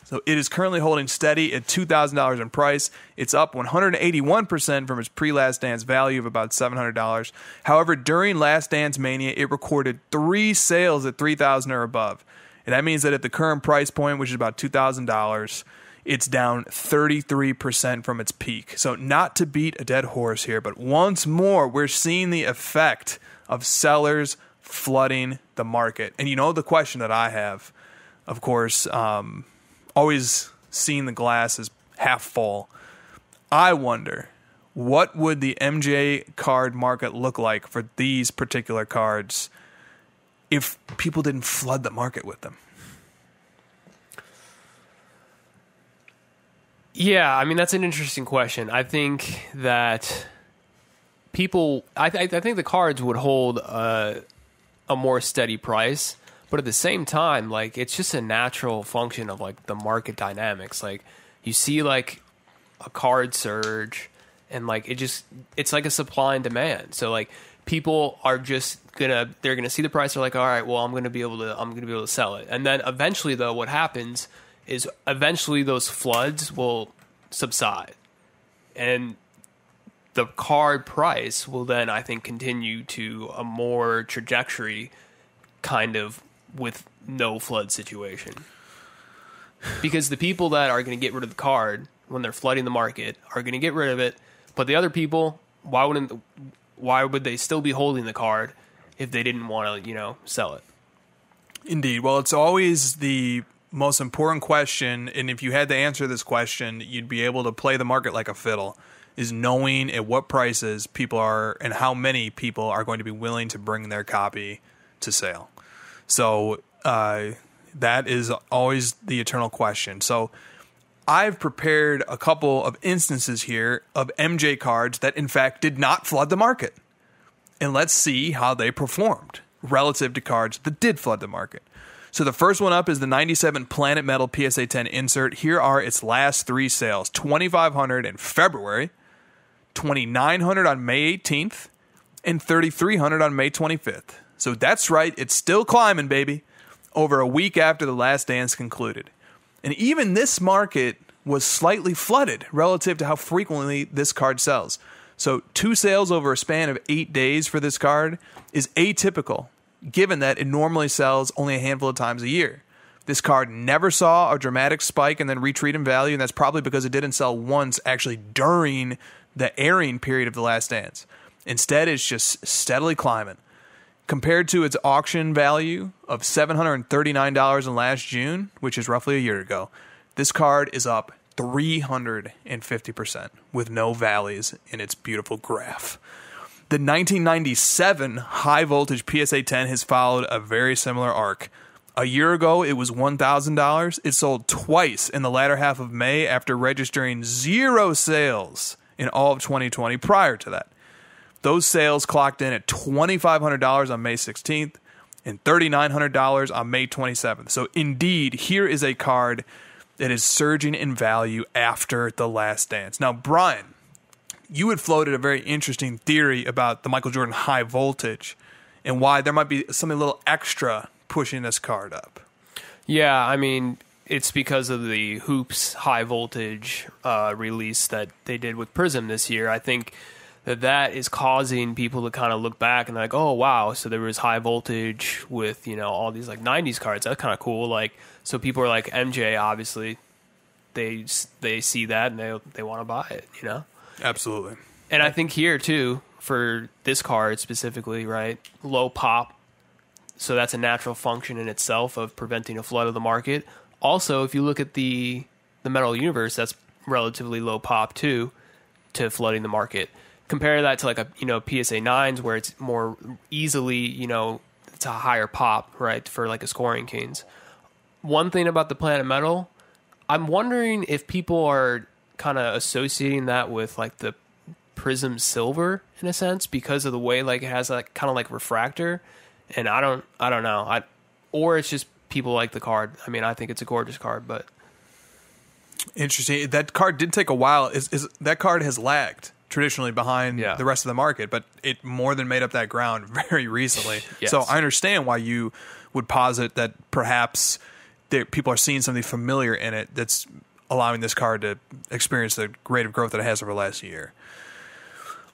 So it is currently holding steady at $2,000 in price. It's up 181% from its pre Last Dance value of about $700. However, during Last Dance Mania, it recorded three sales at $3,000 or above. And that means that at the current price point, which is about $2,000, it's down 33% from its peak. So, not to beat a dead horse here, but once more, we're seeing the effect of sellers flooding the market. And you know, the question that I have, of course, um, always seeing the glass as half full. I wonder what would the MJ card market look like for these particular cards if people didn't flood the market with them? Yeah, I mean that's an interesting question. I think that people, I, th- I think the cards would hold a, a more steady price, but at the same time, like it's just a natural function of like the market dynamics. Like you see like a card surge, and like it just it's like a supply and demand. So like people are just gonna they're gonna see the price. They're like, all right, well I'm gonna be able to I'm gonna be able to sell it, and then eventually though, what happens is eventually those floods will subside. And the card price will then, I think, continue to a more trajectory kind of with no flood situation. Because the people that are going to get rid of the card when they're flooding the market are going to get rid of it, but the other people, why wouldn't why would they still be holding the card if they didn't want to, you know, sell it? Indeed. Well, it's always the most important question, and if you had to answer this question, you'd be able to play the market like a fiddle. Is knowing at what prices people are and how many people are going to be willing to bring their copy to sale. So uh, that is always the eternal question. So I've prepared a couple of instances here of MJ cards that, in fact, did not flood the market. And let's see how they performed relative to cards that did flood the market. So the first one up is the 97 Planet Metal PSA 10 insert. Here are its last three sales 2500 in February, 2900 on May 18th, and 3300 on May 25th. So that's right, it's still climbing, baby, over a week after the last dance concluded. And even this market was slightly flooded relative to how frequently this card sells. So, two sales over a span of eight days for this card is atypical given that it normally sells only a handful of times a year. This card never saw a dramatic spike and then retreat in value, and that's probably because it didn't sell once actually during the airing period of The Last Dance. Instead, it's just steadily climbing. Compared to its auction value of $739 in last June, which is roughly a year ago, this card is up 350% with no valleys in its beautiful graph. The 1997 high voltage PSA 10 has followed a very similar arc. A year ago, it was $1,000. It sold twice in the latter half of May after registering zero sales in all of 2020 prior to that. Those sales clocked in at $2,500 on May 16th and $3,900 on May 27th. So, indeed, here is a card that is surging in value after the last dance. Now, Brian, you had floated a very interesting theory about the Michael Jordan high voltage and why there might be something a little extra pushing this card up. Yeah, I mean, it's because of the hoops high voltage uh, release that they did with Prizm this year. I think that that is causing people to kind of look back and like, oh wow, so there was high voltage with you know all these like '90s cards. That's kind of cool. Like, so people are like MJ, obviously, they they see that and they they want to buy it. You know. Absolutely. And I think here too, for this card specifically, right? Low pop. So that's a natural function in itself of preventing a flood of the market. Also, if you look at the the metal universe, that's relatively low pop too to flooding the market. Compare that to like a you know PSA nines where it's more easily you know it's a higher pop right for like a Scoring Kings. One thing about the Planet Metal, I'm wondering if people are kind of associating that with like the Prizm silver in a sense because of the way like it has like kind of like refractor and i don't i don't know. I or it's just people like the card. I mean i think it's a gorgeous card but interesting. That card did take a while. Is, is that card has lagged traditionally behind Yeah. the rest of the market but it more than made up that ground very recently Yes. so i understand why you would posit that perhaps there, people are seeing something familiar in it that's allowing this card to experience the rate of growth that it has over the last year.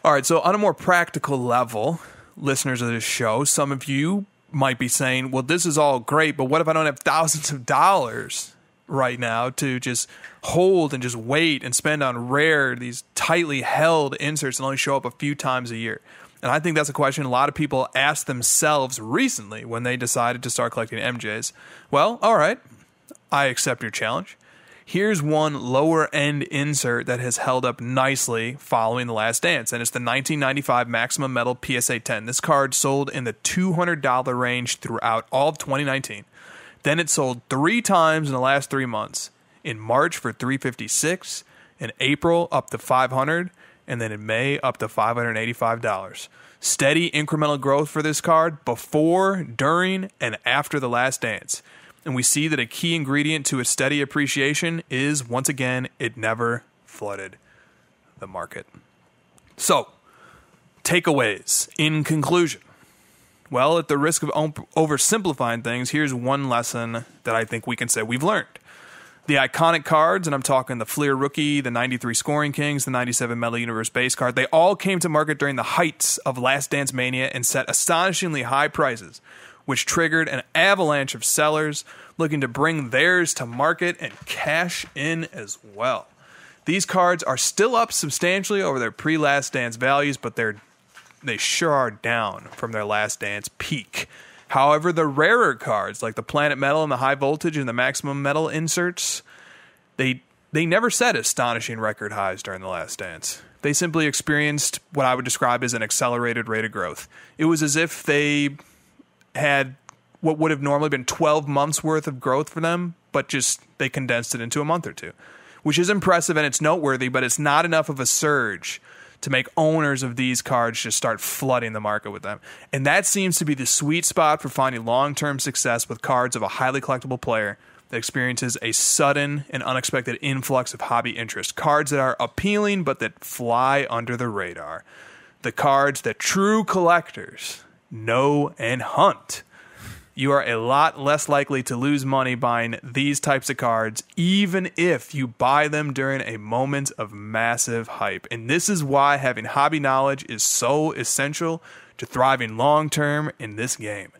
All right, so on a more practical level, listeners of this show, some of you might be saying, well, this is all great, but what if I don't have thousands of dollars right now to just hold and just wait and spend on rare, these tightly held inserts that only show up a few times a year? And I think that's a question a lot of people asked themselves recently when they decided to start collecting MJs. Well, all right, I accept your challenge. Here's one lower end insert that has held up nicely following The Last Dance, and it's the 1995 Maximum Metal PSA 10. This card sold in the $200 range throughout all of 2019. Then it sold three times in the last three months. In March for 356, in April up to 500, and then in May up to $585. Steady incremental growth for this card before, during, and after The Last Dance and we see that a key ingredient to its steady appreciation is once again it never flooded the market. So, takeaways in conclusion. Well, at the risk of um, oversimplifying things, here's one lesson that I think we can say we've learned. The iconic cards, and I'm talking the Fleer Rookie, the 93 Scoring Kings, the 97 Metal Universe base card, they all came to market during the heights of Last Dance Mania and set astonishingly high prices which triggered an avalanche of sellers looking to bring theirs to market and cash in as well. These cards are still up substantially over their pre last dance values, but they're they sure are down from their last dance peak. However, the rarer cards like the Planet Metal and the High Voltage and the Maximum Metal inserts, they they never set astonishing record highs during the last dance. They simply experienced what I would describe as an accelerated rate of growth. It was as if they had what would have normally been 12 months worth of growth for them, but just they condensed it into a month or two, which is impressive and it's noteworthy, but it's not enough of a surge to make owners of these cards just start flooding the market with them. And that seems to be the sweet spot for finding long term success with cards of a highly collectible player that experiences a sudden and unexpected influx of hobby interest. Cards that are appealing but that fly under the radar. The cards that true collectors know, and hunt. You are a lot less likely to lose money buying these types of cards, even if you buy them during a moment of massive hype. And this is why having hobby knowledge is so essential to thriving long term in this game.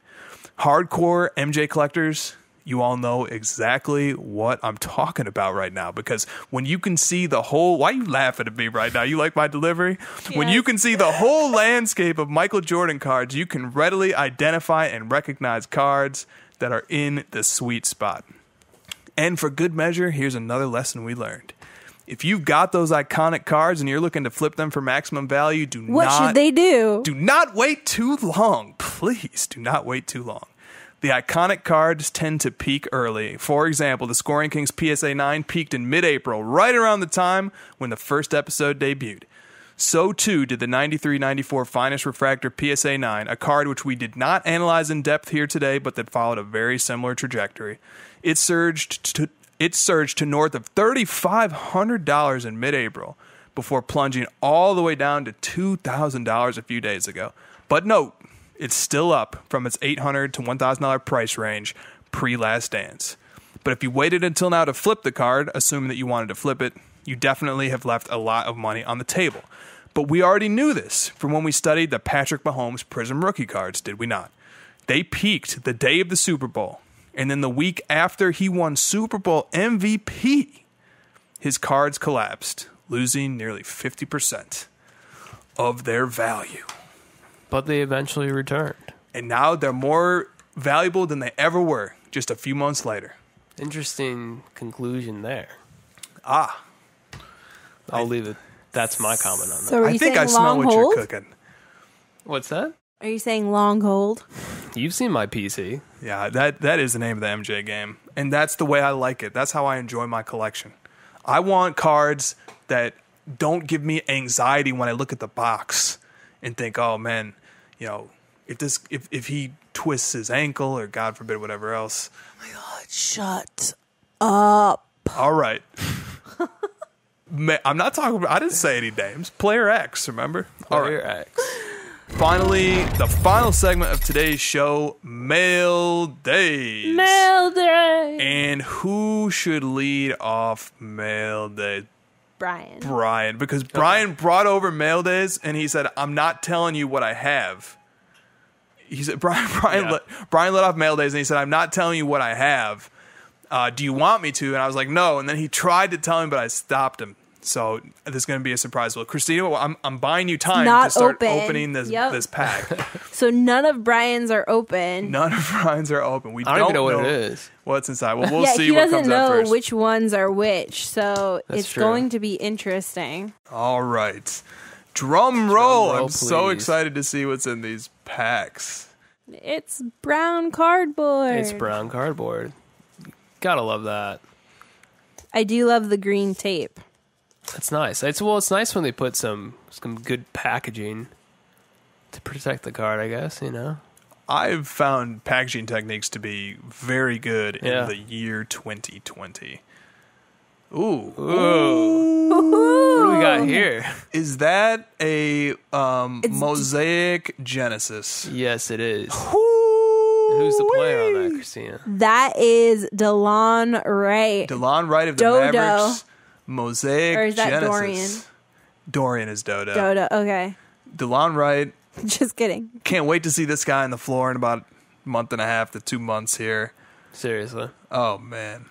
Hardcore MJ collectors you all know exactly what I'm talking about right now because when you can see the whole why are you laughing at me right now? You like my delivery? Yes. When you can see the whole landscape of Michael Jordan cards, you can readily identify and recognize cards that are in the sweet spot. And for good measure, here's another lesson we learned. If you've got those iconic cards and you're looking to flip them for maximum value, do what not What should they do? Do not wait too long. Please do not wait too long. The iconic cards tend to peak early. For example, the Scoring Kings PSA 9 peaked in mid April, right around the time when the first episode debuted. So too did the 93 94 Finest Refractor PSA 9, a card which we did not analyze in depth here today, but that followed a very similar trajectory. It surged to, it surged to north of $3,500 in mid April before plunging all the way down to $2,000 a few days ago. But note, it's still up from its 800 to $1,000 price range pre Last Dance. But if you waited until now to flip the card, assuming that you wanted to flip it, you definitely have left a lot of money on the table. But we already knew this from when we studied the Patrick Mahomes Prizm rookie cards, did we not? They peaked the day of the Super Bowl, and then the week after he won Super Bowl MVP, his cards collapsed, losing nearly 50% of their value but they eventually returned. And now they're more valuable than they ever were just a few months later. Interesting conclusion there. Ah. I'll leave it. That's my comment on that. So I think I smell what hold? you're cooking. What's that? Are you saying long hold? You've seen my PC. Yeah, that that is the name of the MJ game. And that's the way I like it. That's how I enjoy my collection. I want cards that don't give me anxiety when I look at the box and think, "Oh man, you know, if this if if he twists his ankle or God forbid whatever else. Oh my God, shut up. All right. I'm not talking about. I didn't say any names. Player X, remember? Player X. Finally, the final segment of today's show, Mail Days. Mail day. And who should lead off Mail Days? Brian. Brian, because Brian brought over Mail Days and he said, "I'm not telling you what I have." He said, "Brian, Brian, Yeah. let, Brian let off Mail Days and he said, "I'm not telling you what I have. Uh, do you want me to?" And I was like, "No." And then he tried to tell me, but I stopped him. So this is going to be a surprise. Well, Kristina, well, I'm I'm buying you time not to start open. opening this Yep. this pack. So none of Brian's are open. None of Brian's are open. We I don't even know what it is. What's inside? Well, we'll yeah, see he what doesn't comes out know first. which ones are which, so That's it's true. going to be interesting. All right. Drum roll. roll, I'm so excited to see what's in these packs. It's brown cardboard. It's brown cardboard. Gotta love that. I do love the green tape. That's nice. It's well, it's nice when they put some some good packaging to protect the card. I guess you know. I've found packaging techniques to be very good Yeah. in the year 2020. Ooh. Ooh. What do we got here? Is that a um, It's- Mosaic Genesis? Yes, it is. Who's Who's the player on that, Kristina? That is Delon Wright. DeLon Wright of the Dodo. Mavericks. Mosaic Or is that Genesis. Dorian? Dorian is Dodo. Dodo. Okay. DeLon Wright. Just kidding. Can't wait to see this guy on the floor in about a month and a half to two months here. Seriously. Oh man.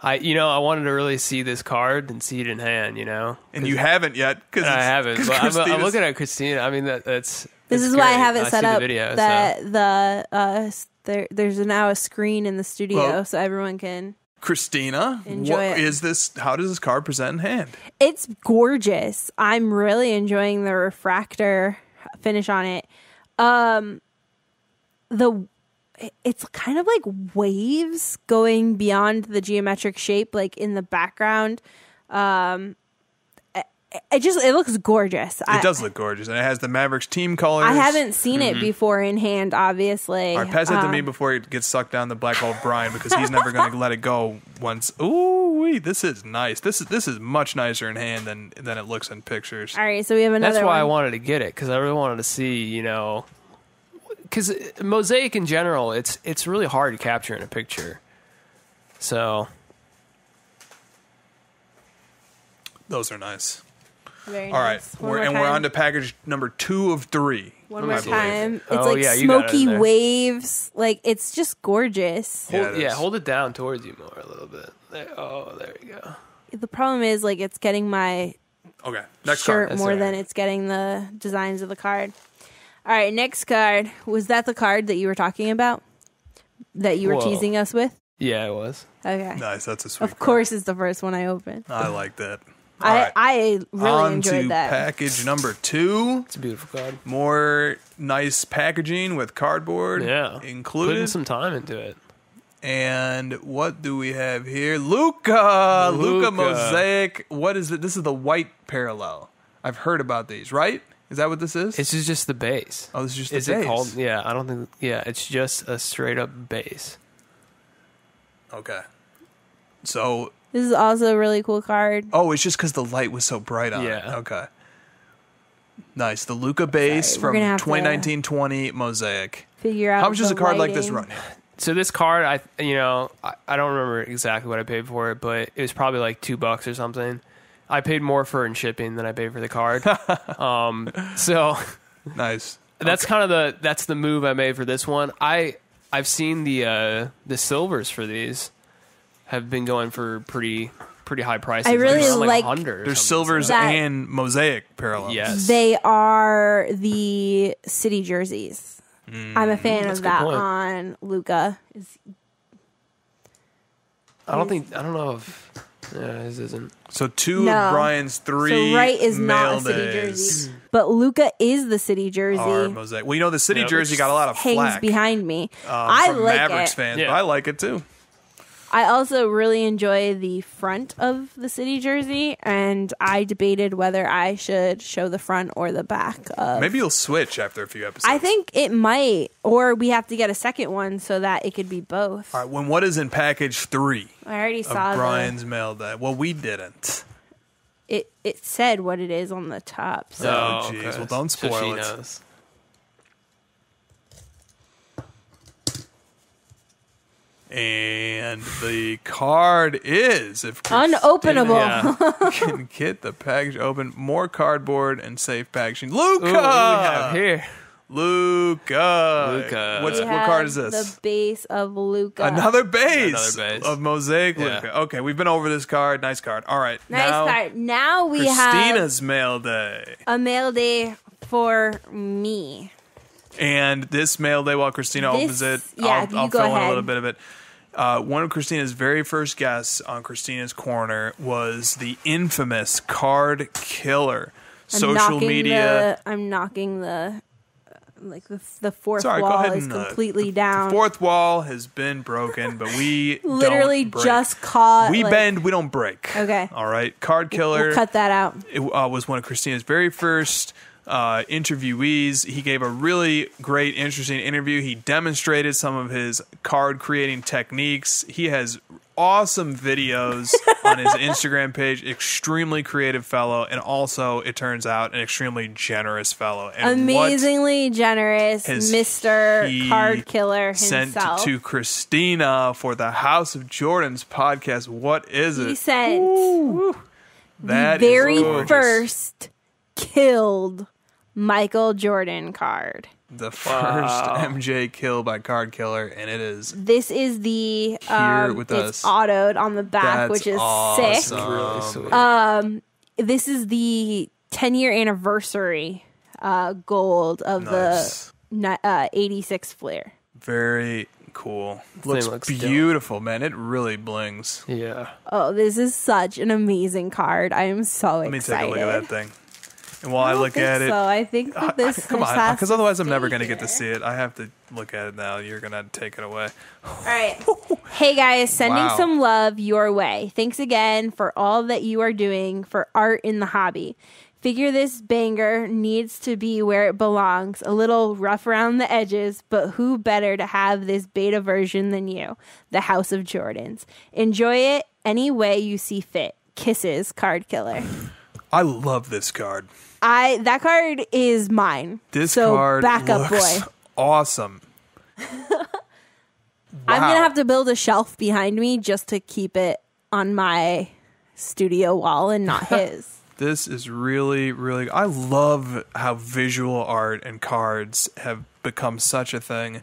I you know I wanted to really see this card and see it in hand. You know, And you haven't yet because I haven't. But I'm, I'm looking at Kristina. I mean that that's. This it's is why I have it I set up The video, so- that the uh there there's now a screen in the studio Well- so everyone can Kristina. Enjoy what it. is this? How does this card present in hand? It's gorgeous. I'm really enjoying the refractor finish on it. Um the it's kind of like waves going beyond the geometric shape like in the background. Um it, it just it looks gorgeous. It does look gorgeous, and it has the Mavericks team colors. I haven't seen it before in hand obviously. All right, pass it to Um, me before it gets sucked down the black hole of Brian because he's never going to let it go once. Ooh, wee, this is nice. This is this is much nicer in hand than than it looks in pictures. All right, so we have another That's why I wanted to get it because I really wanted to see, you know, because mosaic in general, it's it's really hard to capture in a picture. So Those are nice. Very All right, nice. We're, more and we're on to package number two of three. One I more believe. time. It's Oh, like yeah, you it smoky waves. Like it's just gorgeous. Yeah, hold, it yeah, hold it down towards you more a little bit. There, oh, there you go. The problem is like it's getting my Okay, next shirt card. That's more all than it's getting the designs of the card. All right, next card. Was that the card that you were talking about? That you were Whoa. teasing us with? Yeah, it was. Okay. Nice, that's a sweet. Of course it's the first one I opened. I like that. All I right, I really on enjoyed to that. package number two. It's a beautiful card. More nice packaging with cardboard Yeah, included. putting some time into it. And what do we have here? Luka, Luca Luka. Mosaic. What is it? This is the white parallel. I've heard about these, right? Is that what this is? This is just the base. oh, this is just Is the it base. called? Yeah, I don't think. Yeah, it's just a straight up base. Okay. So, This is also a really cool card. oh, it's just because the light was so bright on it. Yeah. Okay. Nice. The Luka base Sorry, we're from gonna have to 2019-20 Mosaic. Figure out How much does the a card like this lighting. run? So this card, I you know, I, I don't remember exactly what I paid for it, but it was probably like two bucks or something. I paid more for it in shipping than I paid for the card. um, so Nice. that's kind of the that's the move I made for this one. I I've seen the uh, the silvers for these have been going for pretty pretty high prices. I really They're like- 100 There's silvers so- That- and mosaic parallels. Yes. They are the city jerseys. I'm a fan of a that point. on Luka. Is, I don't think I don't know if yeah, this isn't. So two No. of Brian's three So right is not mail a city days jersey, but Luka is the city are jersey. mosaic. Well, you know the city Yeah, jersey got a lot of Hangs flack behind me. um, I from like Mavericks it. fans, Yeah. but I like it too. I also really enjoy the front of the city jersey, and I debated whether I should show the front or the back of. Maybe you'll switch after a few episodes. I think it might, or we have to get a second one so that it could be both. All right, when what is in package three I already of saw the, Brian's mail that. Well, we didn't. it. It said what it is on the top. So Oh, oh jeez. Well, don't So spoil she it. knows. And the card is if Unopenable. Yeah. can get the package open, more cardboard and safe packaging. Luka, Ooh, what do we have here? Luka, Luka. What's We what card have is this? The base of Luka. Another base, Another base. of Mosaic Yeah. Luka. Okay, we've been over this card. Nice card. All right, Nice now card. Now we have Kristina's mail day. a mail day for me. And this mail day, while Kristina This- opens it, yeah, I'll, I'll fill in a little bit of it. Uh, one of Kristina's very first guests on Kristina's Corner was the infamous Kard Killer. I'm Social media. The, I'm knocking the like the, the fourth Sorry, go wall ahead is uh, completely the down. fourth wall has been broken, but we Literally just caught. We like- bend, we don't break. Okay. All right. Kard Killer. We'll cut that out. it uh, was one of Kristina's very first uh, interviewees. He gave a really great, interesting interview. He demonstrated some of his card creating techniques. He has awesome videos on his Instagram page. Extremely creative fellow, and also it turns out an extremely generous fellow. And Amazingly generous, Mister Kard Killer himself. sent to Kristina for the House of Jordans podcast. What is it? he sent That the very first killed Michael Jordan card. the first MJ kill by Kard Killer, and it is This is the um, with it's us. autoed on the back, That's which is awesome. sick. Really sweet. This is the 10 year anniversary uh, gold of Nice. the uh, 86 Fleer. very cool. Looks, looks dope. beautiful, man. It really blings. yeah. Oh, this is such an amazing card. I am so excited. Let me take a look at that thing. And while I, don't look think at it, so. I think that this come on, because otherwise I'm never going to get to see it. I have to look at it now. You're going to take it away. All right. Hey guys, sending Wow. some love your way. Thanks again for all that you are doing for art in the hobby. Figure this banger needs to be where it belongs, a little rough around the edges, but who better to have this beta version than you? The House of Jordans. Enjoy it any way you see fit. Kisses, Kard Killer. I love this card. I that card is mine. This so card back up looks boy. awesome. I'm gonna have to build a shelf behind me just to keep it on my studio wall and not his. This is really, really. I love how visual art and cards have become such a thing.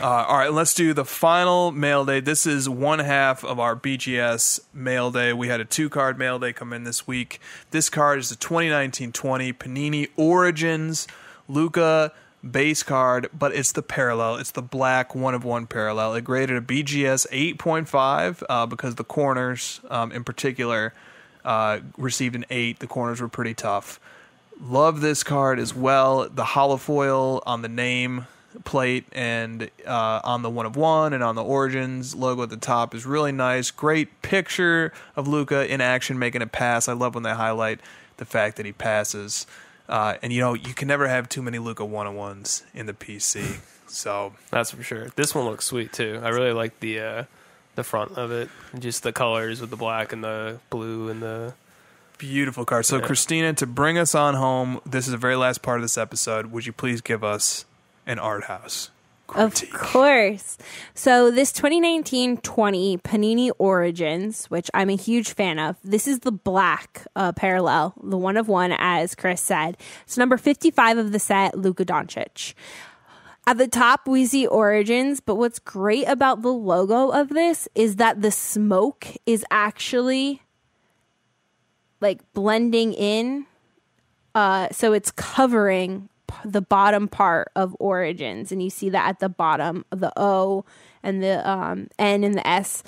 Uh, all right, let's do the final mail day. This is one half of our BGS mail day. We had a two card mail day come in this week. This card is the 2019 20 Panini Origins Luka base card, but it's the parallel. It's the black one of one parallel. It graded a BGS 8.5 uh, because the corners, um, in particular, uh, received an 8. The corners were pretty tough. Love this card as well. The holofoil on the name plate and uh, on the one of one and on the origins logo at the top is really nice. Great picture of Luka in action making a pass. I love when they highlight the fact that he passes. Uh, and you know you can never have too many Luka one on ones in the PC. So That's for sure. This one looks sweet too. I really like the uh, the front of it, just the colors with the black and the blue and the. beautiful card. So Yeah. Kristina, to bring us on home, this is the very last part of this episode. Would you please give us an art house Of course. So this 2019-20 Panini Origins, which I'm a huge fan of. This is the black uh, parallel, the one of one, as Chris said. It's number 55 of the set, Luka Doncic. At the top, we see Origins, but what's great about the logo of this is that the smoke is actually like blending in. Uh, so it's covering the bottom part of Origins, and you see that at the bottom of the O and the um, N and the S.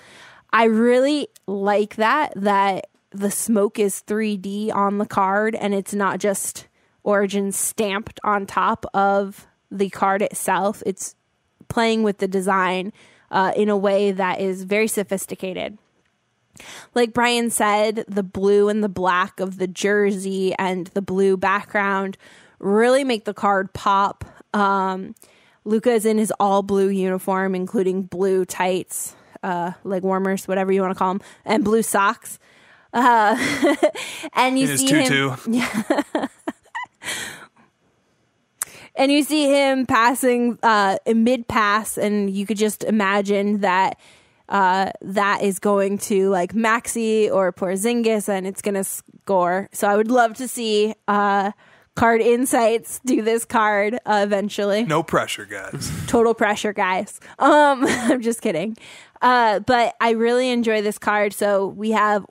I really like that that the smoke is 3D on the card, and it's not just Origins stamped on top of the card itself. It's playing with the design uh, in a way that is very sophisticated like Brian said, the blue and the black of the jersey and the blue background really make the card pop. Um, Luka is in his all blue uniform, including blue tights, uh, leg warmers, whatever you want to call them, and blue socks. Uh, and you In see tutu. him, and you see him passing uh, mid pass, and you could just imagine that uh, that is going to like Maxi or Porzingis, and it's going to score. So I would love to see uh, Card Insights do this card uh, eventually. No pressure, guys. Total pressure, guys. Um, I'm just kidding. Uh, but I really enjoy this card. So we have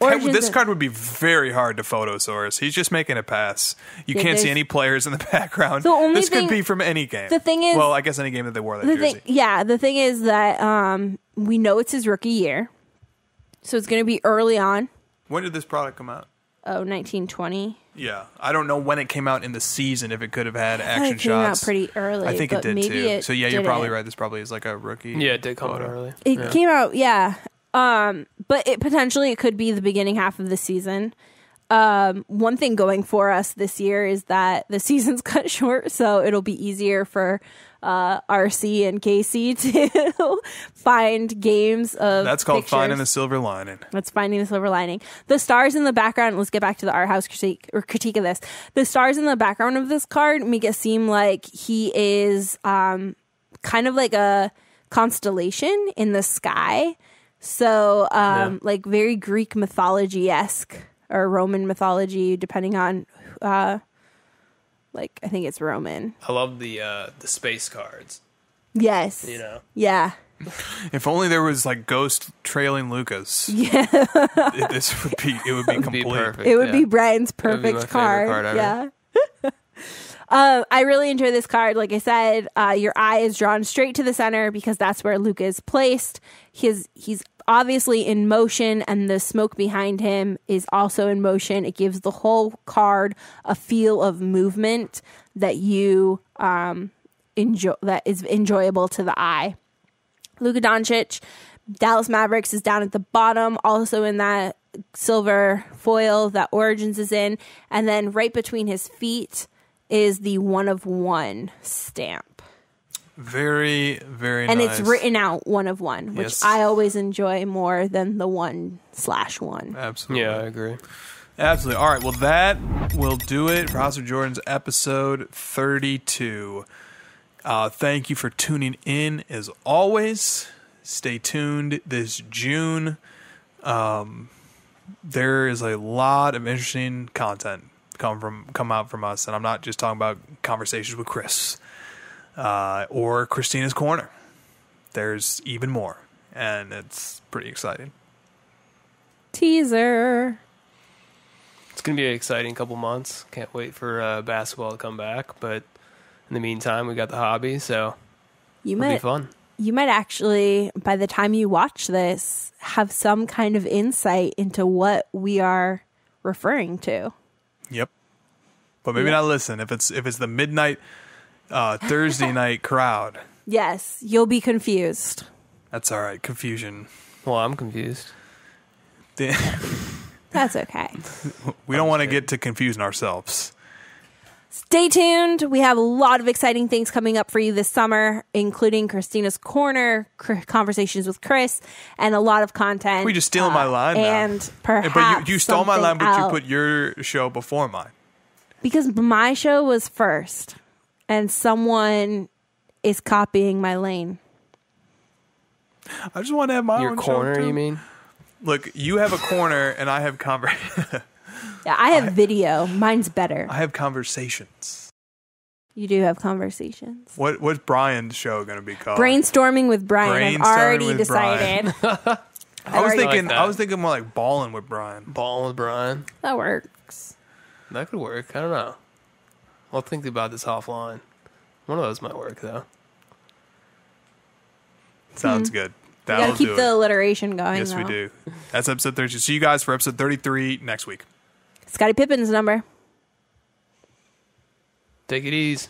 Origins this card would be very hard to photo source. He's just making a pass. You Yeah, can't see any players in the background. The only this thing- could be from any game. the thing is- well, I guess any game that they wore that the jersey. thing, yeah, the thing is that um, we know it's his rookie year, so it's going to be early on. when did this product come out? Oh, 1920. Yeah, I don't know when it came out in the season. If it could have had action it came out shots, pretty early, I think it but did maybe too. it so yeah, you're probably didn't. right. This probably is like a rookie. Yeah, it did come out early. It Yeah. came out, yeah. Um, but it potentially it could be the beginning half of the season. Um, one thing going for us this year is that the season's cut short, so it'll be easier for uh, RC and Casey to find games of. That's called pictures. finding the silver lining. That's finding the silver lining. The stars in the background. Let's get back to the art house critique or critique of this. The stars in the background of this card make it seem like he is um, kind of like a constellation in the sky. So, um, Yeah. like very Greek mythology esque or Roman mythology, depending on, uh, like I think it's Roman. I love the uh, the space cards. Yes. You know, Yeah. If only there was like Ghost trailing Lucas. Yeah, this would be it would be It'd complete. be perfect. It would yeah. be Brian's would be perfect my card. card ever. Yeah. Uh, I really enjoy this card. Like I said, uh, your eye is drawn straight to the center because that's where Luka is placed. His he's obviously in motion, and the smoke behind him is also in motion. It gives the whole card a feel of movement that you um, enjoy. That is enjoyable to the eye. Luka Doncic, Dallas Mavericks is down at the bottom, also in that silver foil that Origins is in. And then right between his feet is the one of one stamp. Very very And nice. it's written out one of one, which Yes. I always enjoy more than the one slash one. Absolutely. Yeah, I agree. Absolutely. All right. Well, that will do it for House of Jordans episode 32. Uh, thank you for tuning in as always. Stay tuned this June. Um, there is a lot of interesting content come from come out from us, and I'm not just talking about conversations with Chris uh, or Kristina's Corner. There's even more, and it's pretty exciting. Teaser. It's gonna be an exciting couple months. Can't wait for uh, basketball to come back. But in the meantime, we got the hobby, so You it'll be might fun. you might actually by the time you watch this have some kind of insight into what we are referring to. Yep. But maybe Yeah. not listen if it's if it's the midnight uh, Thursday night crowd. Yes, you'll be confused. That's all right. Confusion. Well, I'm confused. That's okay. we don't want to get to confusing ourselves. Stay tuned. We have a lot of exciting things coming up for you this summer, including Kristina's Corner, cr- conversations with Chris, and a lot of content. We just stealing my line now. And perhaps but you, you stole my line, but out. you put your show before mine. because my show was first, and someone is copying my lane. I just want to have my Your own show, corner, too. you mean? Look, you have a corner, and I have conver- Yeah, I have video. Mine's better. I have conversations. You do have conversations. What what's Brian's show going to be called? Brainstorming with Brian. I've Brainstorming already with decided. I was already- thinking. like I was thinking more like balling with Brian. Balling with Brian. that works. That could work. I don't know. I'll think about this offline. One of those might work though. Sounds hmm. good. You That'll gotta keep the it. alliteration going. Yes, we though. do. That's episode 32. See you guys for episode 33 next week. Scottie Pippen's number. Take it easy.